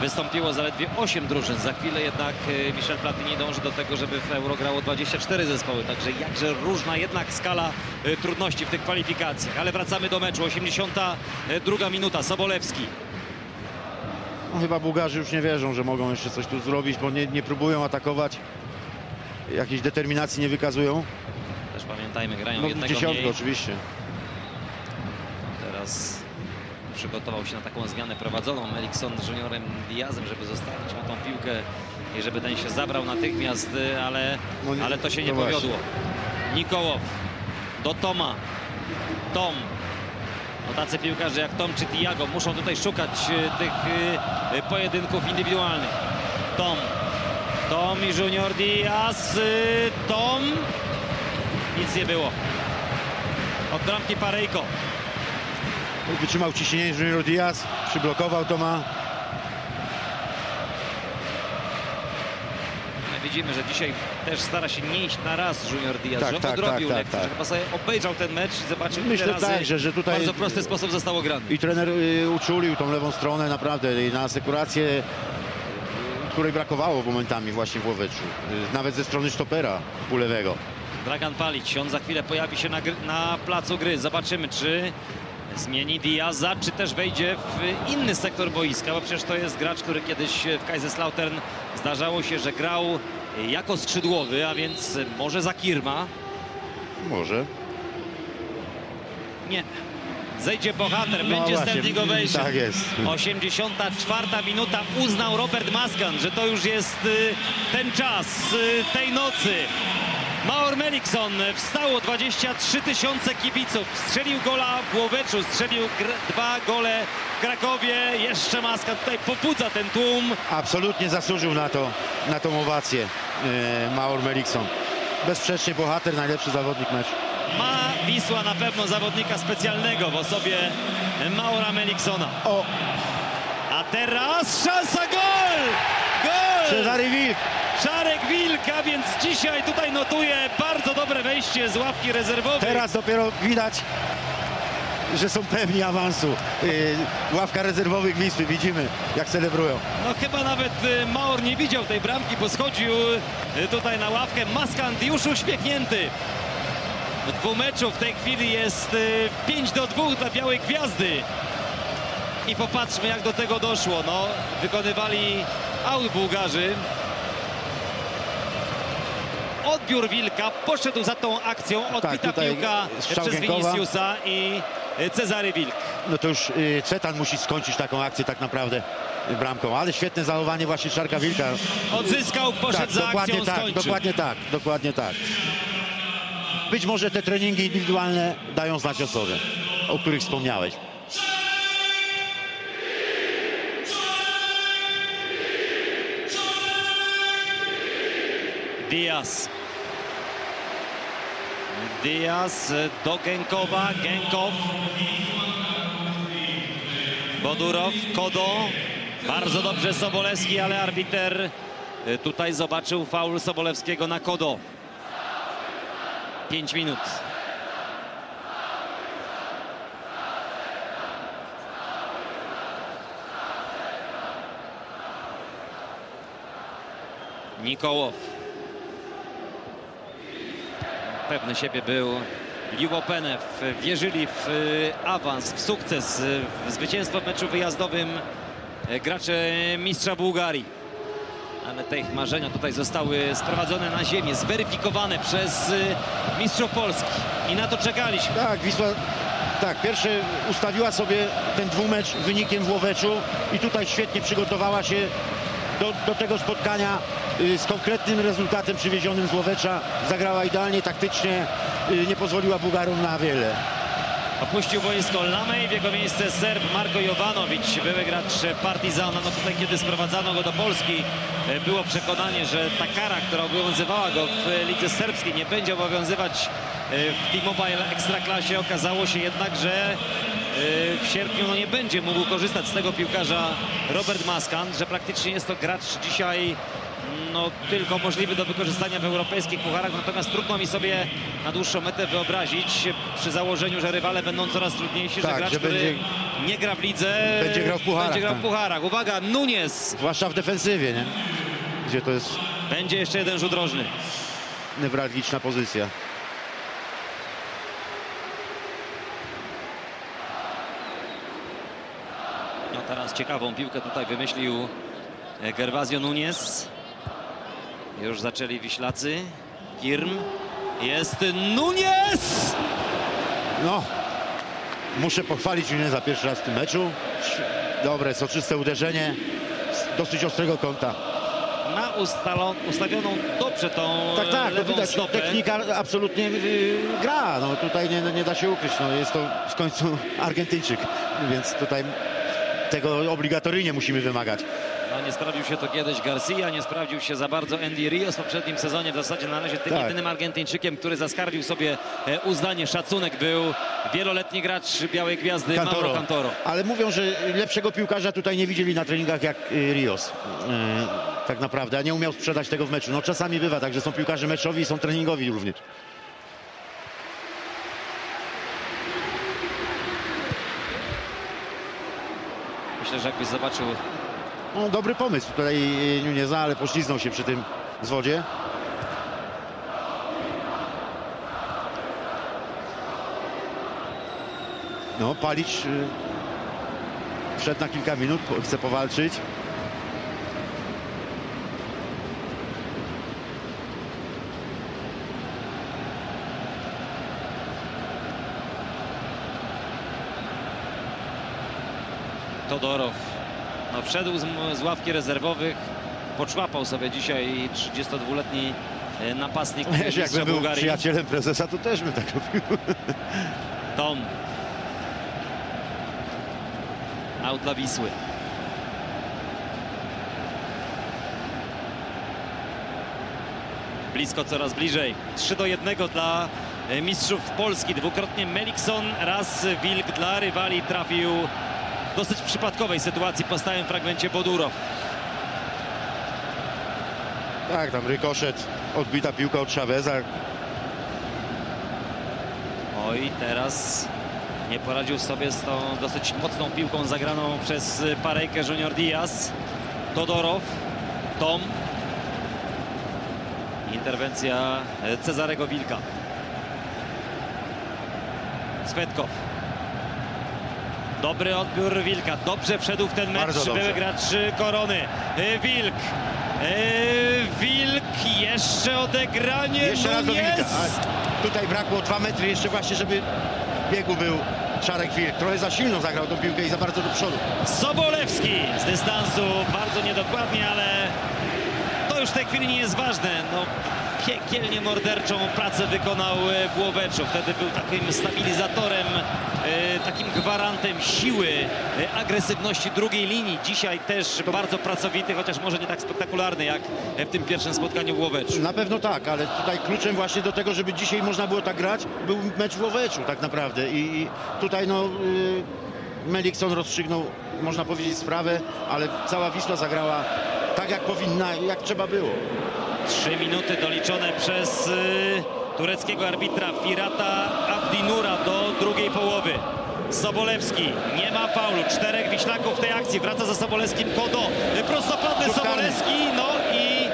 wystąpiło zaledwie 8 drużyn. Za chwilę jednak e, Michel Platini dąży do tego, żeby w Euro grało 24 zespoły. Także jakże różna jednak skala e, trudności w tych kwalifikacjach. Ale wracamy do meczu. 82 minuta. Sobolewski. Chyba Bułgarzy już nie wierzą, że mogą jeszcze coś tu zrobić, bo nie, nie próbują atakować. Jakiejś determinacji nie wykazują. Też pamiętajmy, grają No, jednego dziesiątkę mniej. oczywiście. Teraz przygotował się na taką zmianę prowadzoną Erikson z juniorem Diazem, żeby zostawić mu tą piłkę i żeby ten się zabrał natychmiast, y, ale, No nie- ale to się nie no właśnie. powiodło. Nikołow do Toma. Tom. No tacy piłkarze jak Tom czy Tiago muszą tutaj szukać y, tych y, y, pojedynków indywidualnych. Tom. Tom i Junior Diaz. Tom. Nic nie było. Od bramki Parejko. Wytrzymał ciśnienie Junior Diaz, przyblokował to ma. My Widzimy, że dzisiaj też stara się nie iść na raz Junior Diaz, Tak, że on tak, odrobił tak, lekcję, tak, że tak. chyba sobie obejrzał ten mecz i zobaczył Myślę ile razy tak, że- że tutaj- w bardzo prosty sposób zostało grane. I trener y, uczulił tą lewą stronę naprawdę i na asekurację, y, której brakowało momentami właśnie w Łoweczu. Y, Nawet ze strony stopera ulewego. Dragan Palić, on za chwilę pojawi się na, na placu gry. Zobaczymy, czy zmieni Diaza, czy też wejdzie w inny sektor boiska, bo przecież to jest gracz, który kiedyś w Kaiserslautern zdarzało się, że grał jako skrzydłowy, a więc może za Kirma. Może. Nie. Zejdzie bohater, No będzie właśnie, standing ovation. <laughs> tak jest. 84 minuta. Uznał Robert Maskan, że to już jest y, ten czas y, tej nocy. Maur Melikson wstało 23 tysiące kibiców. Strzelił gola w Łoweczu, strzelił dwa gole w Krakowie. Jeszcze Maskan tutaj pobudza ten tłum. Absolutnie zasłużył na to, na tą owację y, Maur Melikson. Bezsprzecznie bohater, najlepszy zawodnik meczu. Ma Wisła na pewno zawodnika specjalnego w osobie Maura Meliksona. O, A teraz szansa gol! Cezary Wilk. Czarek Wilka, więc dzisiaj tutaj notuje bardzo dobre wejście z ławki rezerwowej. Teraz dopiero widać, że są pewni awansu. Y, Ławka rezerwowych Wisły, widzimy jak celebrują. No chyba nawet y, Maur nie widział tej bramki, bo schodził y, tutaj na ławkę. Maskant już uśmiechnięty. W dwumeczu w tej chwili jest y, 5 do 2 dla Białej Gwiazdy. I popatrzmy jak do tego doszło. No, wykonywali aut Bułgarzy. Odbiór Wilka poszedł za tą akcją. Odbita Tak, piłka przez. Viniciusa i Cezary Wilk. No to już y, Cetan musi skończyć taką akcję tak naprawdę bramką, ale świetne zachowanie właśnie Czarka Wilka. Odzyskał, poszedł Tak, za dokładnie akcją, tak, skończył. dokładnie tak, dokładnie tak. być może te treningi indywidualne dają znać o sobie, o których wspomniałeś. Diaz. Diaz do Genkowa, Genkow. Bodurow, Kodo. Bardzo dobrze Sobolewski, ale arbiter y, tutaj zobaczył faul Sobolewskiego na Kodo. 5 minut. Nikołow. Pewny siebie był Liubopenew. Wierzyli w y, awans, w sukces, y, w zwycięstwo w meczu wyjazdowym y, gracze mistrza Bułgarii. Ale te ich marzenia tutaj zostały sprowadzone na ziemię, zweryfikowane przez mistrzów Polski. I na to czekaliśmy. Tak, Wisła tak, pierwsze ustawiła sobie ten dwumecz wynikiem w Łoweczu i tutaj świetnie przygotowała się do, do tego spotkania y, z konkretnym rezultatem przywiezionym z Łowecza. Zagrała idealnie, taktycznie, y, nie pozwoliła Bułgarom na wiele. Opuścił boisko Lamej, w jego miejsce Serb Marko Jovanowicz, były gracz Partizana. No tutaj, kiedy sprowadzano go do Polski, e, było przekonanie, że ta kara, która obowiązywała go w lidze serbskiej, nie będzie obowiązywać w T-Mobile Ekstraklasie. Okazało się jednak, że w sierpniu no nie będzie mógł korzystać z tego piłkarza Robert Maskan, że praktycznie jest to gracz dzisiaj no, tylko możliwy do wykorzystania w europejskich pucharach, natomiast trudno mi sobie na dłuższą metę wyobrazić przy założeniu, że rywale będą coraz trudniejsi, Tak, że gracz, że który będzie- nie gra w lidze, Będzie grał w pucharach, będzie grał w tak. pucharach. Uwaga, Nunes, Zwłaszcza w defensywie, nie? Gdzie to jest będzie jeszcze jeden rzut rożny. newralgiczna pozycja. Teraz ciekawą piłkę tutaj wymyślił e, Gervasio Nunes. Już zaczęli Wiślacy. Kirm. Jest Nunes! No, muszę pochwalić mnie za pierwszy raz w tym meczu. Dobre, soczyste uderzenie z dosyć ostrego kąta. Ma ustalon, ustawioną dobrze tą Tak, tak, to lewą widać, stopę. technika absolutnie y, gra, no tutaj nie, nie da się ukryć, no jest to w końcu <laughs> Argentyńczyk, więc tutaj tego obligatoryjnie musimy wymagać. No, nie sprawdził się to kiedyś Garcia, nie sprawdził się za bardzo Andy Rios w poprzednim sezonie. W zasadzie na razie tym Tak. jedynym Argentyńczykiem, który zaskarbił sobie e, uznanie, szacunek był wieloletni gracz Białej Gwiazdy Mauro Cantoro. Ale mówią, że lepszego piłkarza tutaj nie widzieli na treningach jak y, Rios. Y, tak naprawdę, a nie umiał sprzedać tego w meczu. No czasami bywa tak, że są piłkarze meczowi i są treningowi również. Myślę, że jakbyś zobaczył No, dobry pomysł tutaj y, Nuneza, ale pośliznął się przy tym zwodzie. No, Palić y, wszedł na kilka minut, chce powalczyć. Todorow. No, wszedł z, z ławki rezerwowych, poczłapał sobie dzisiaj 32-letni e, napastnik <laughs> Wiesz, jakbym był Bułgarii. przyjacielem prezesa, to też bym tak robił. <laughs> Tom. Out dla Wisły. Blisko, coraz bliżej. 3 do 1 dla e, mistrzów Polski. Dwukrotnie Melikson, raz Wilk dla rywali trafił dosyć przypadkowej sytuacji po stałym fragmencie Bodurow. Tak, tam rykoszet, odbita piłka od Chaveza. Oj, teraz nie poradził sobie z tą dosyć mocną piłką zagraną przez Parejkę Junior Diaz. Todorow, Tom. Interwencja Cezarego Wilka. Swetkow. Dobry odbiór Wilka. Dobrze wszedł w ten mecz były gracz Korony. E, Wilk. E, Wilk jeszcze odegranie. Jeszcze raz do. Wilka. A tutaj brakło 2 metry jeszcze właśnie, żeby w biegu był Czarek Wilk. Trochę za silno zagrał tą piłkę i za bardzo do przodu. Sobolewski z dystansu bardzo niedokładnie, ale to już w tej chwili nie jest ważne. No, piekielnie morderczą pracę wykonał e, Błoweczu. Wtedy był takim stabilizatorem, e, takim gwarantem siły, e, agresywności drugiej linii. Dzisiaj też bardzo pracowity, chociaż może nie tak spektakularny jak e, w tym pierwszym spotkaniu w Łoweczu. Na pewno tak, ale tutaj kluczem właśnie do tego, żeby dzisiaj można było tak grać, był mecz w Łoweczu tak naprawdę. I, tutaj no, y, Melikson rozstrzygnął, można powiedzieć, sprawę, ale cała Wisła zagrała tak, jak powinna, jak trzeba było. Trzy minuty doliczone przez y, tureckiego arbitra Firata Abdinura do drugiej połowy. Sobolewski, nie ma faulu, czterech Wiślaków w tej akcji, wraca za Sobolewskim Kodo, y, karny. Sobolewski, no i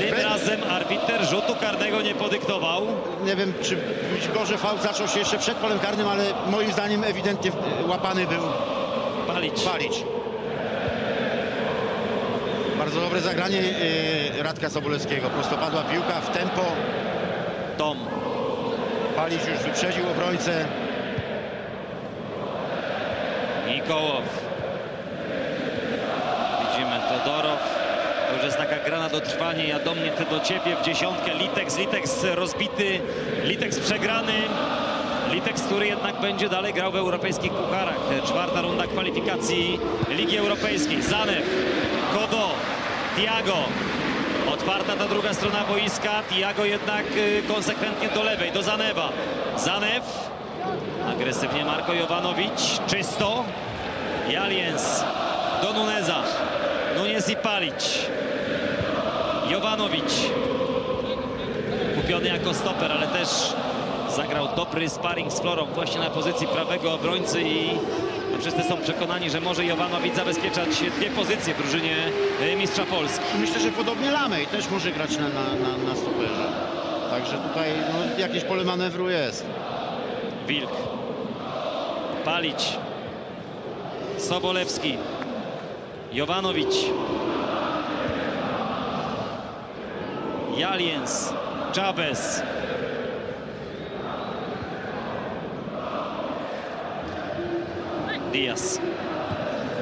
tym Be- razem arbiter rzutu karnego nie podyktował. Nie wiem, czy być może faul zaczął się jeszcze przed polem karnym, ale moim zdaniem ewidentnie łapany był Palić. Palić. Bardzo dobre zagranie y, Radka Sobolewskiego. Prostopadła piłka w tempo. Tom. Palić już wyprzedził obrońcę. Nikołow. Widzimy Todorow. To już jest taka gra na dotrwanie. Ja do mnie, ty do ciebie w dziesiątkę. Liteks, Liteks rozbity. Liteks przegrany. Liteks, który jednak będzie dalej grał w europejskich pucharach. Czwarta runda kwalifikacji Ligi Europejskiej. Zanew, Kodo, Tiago. Otwarta ta druga strona boiska. Tiago jednak y, konsekwentnie do lewej, do Zanewa. Zanew. Agresywnie Marko Jovanowicz. Czysto. Jaliens do Nuneza. Nunez i Palić. Jovanowicz. Kupiony jako stoper, ale też zagrał dobry sparring z Florą właśnie na pozycji prawego obrońcy i wszyscy są przekonani, że może Jovanowicz zabezpieczać dwie pozycje w drużynie e, mistrza Polski. Myślę, że podobnie Lamej też może grać na, na, na, na stoperze. Także tutaj no, jakieś pole manewru jest. Wilk. Palić. Sobolewski. Jovanowicz. Jaliens. Chavez. Diaz.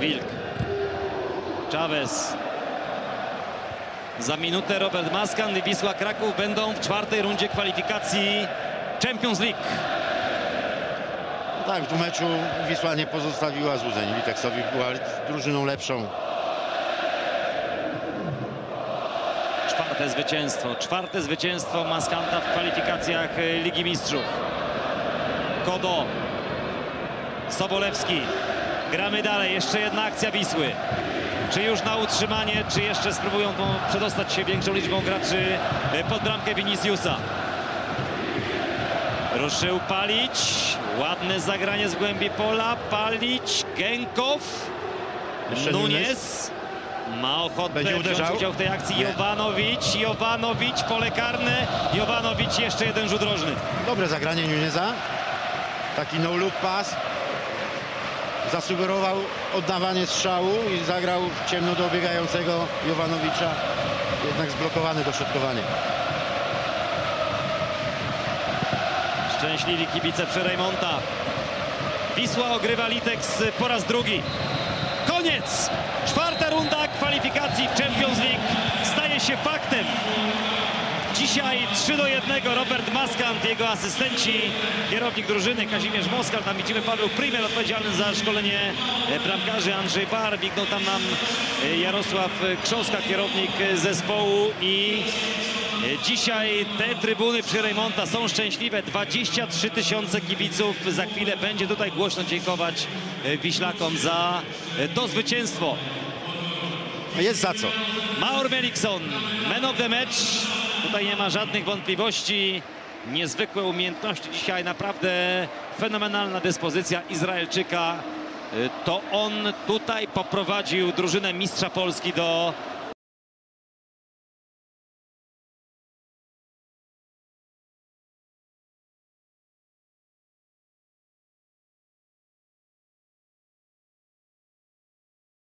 Wilk. Chavez. Za minutę Robert Maskan i Wisła Kraków będą w czwartej rundzie kwalifikacji Champions League. Tak, w tym meczu Wisła nie pozostawiła złudzeń. Liteksowi była drużyną lepszą. Czwarte zwycięstwo. Czwarte zwycięstwo Maskanta w kwalifikacjach Ligi Mistrzów. Kodo. Sobolewski. Gramy dalej. Jeszcze jedna akcja Wisły. Czy już na utrzymanie, czy jeszcze spróbują przedostać się większą liczbą graczy e, pod bramkę Viniciusa. Ruszył Palić. Ładne zagranie z głębi pola. Palić. Gękow. Jeszcze Nunez. Ma ochotę Będzie uderzał? udział w tej akcji Nie. Jovanowicz, Jovanowicz, pole karne, Jovanowicz jeszcze jeden rzut rożny. Dobre zagranie Nuneza. Taki no-look pass. Zasugerował oddawanie strzału i zagrał w ciemno do Jovanowicza. Jednak zblokowany dośrodkowanie. Szczęśliwi kibice przy Rejmonta. Wisła ogrywa Liteks po raz drugi. Koniec! Czwarta runda kwalifikacji w Champions League staje się faktem. Dzisiaj 3 do 1 Robert Maskant, jego asystenci, kierownik drużyny Kazimierz Moskal. Tam widzimy Paweł Primel odpowiedzialny za szkolenie e, bramkarzy. Andrzej Bar, biegną tam nam e, Jarosław Krząska, kierownik zespołu i e, Dzisiaj te trybuny przy Rejmonta są szczęśliwe. 23 tysiące kibiców. Za chwilę będzie tutaj głośno dziękować Wiślakom za to zwycięstwo. No Jest za co. Maur Melikson, man of the match. Tutaj nie ma żadnych wątpliwości. Niezwykłe umiejętności dzisiaj, naprawdę fenomenalna dyspozycja Izraelczyka. Y, To on tutaj poprowadził drużynę mistrza Polski do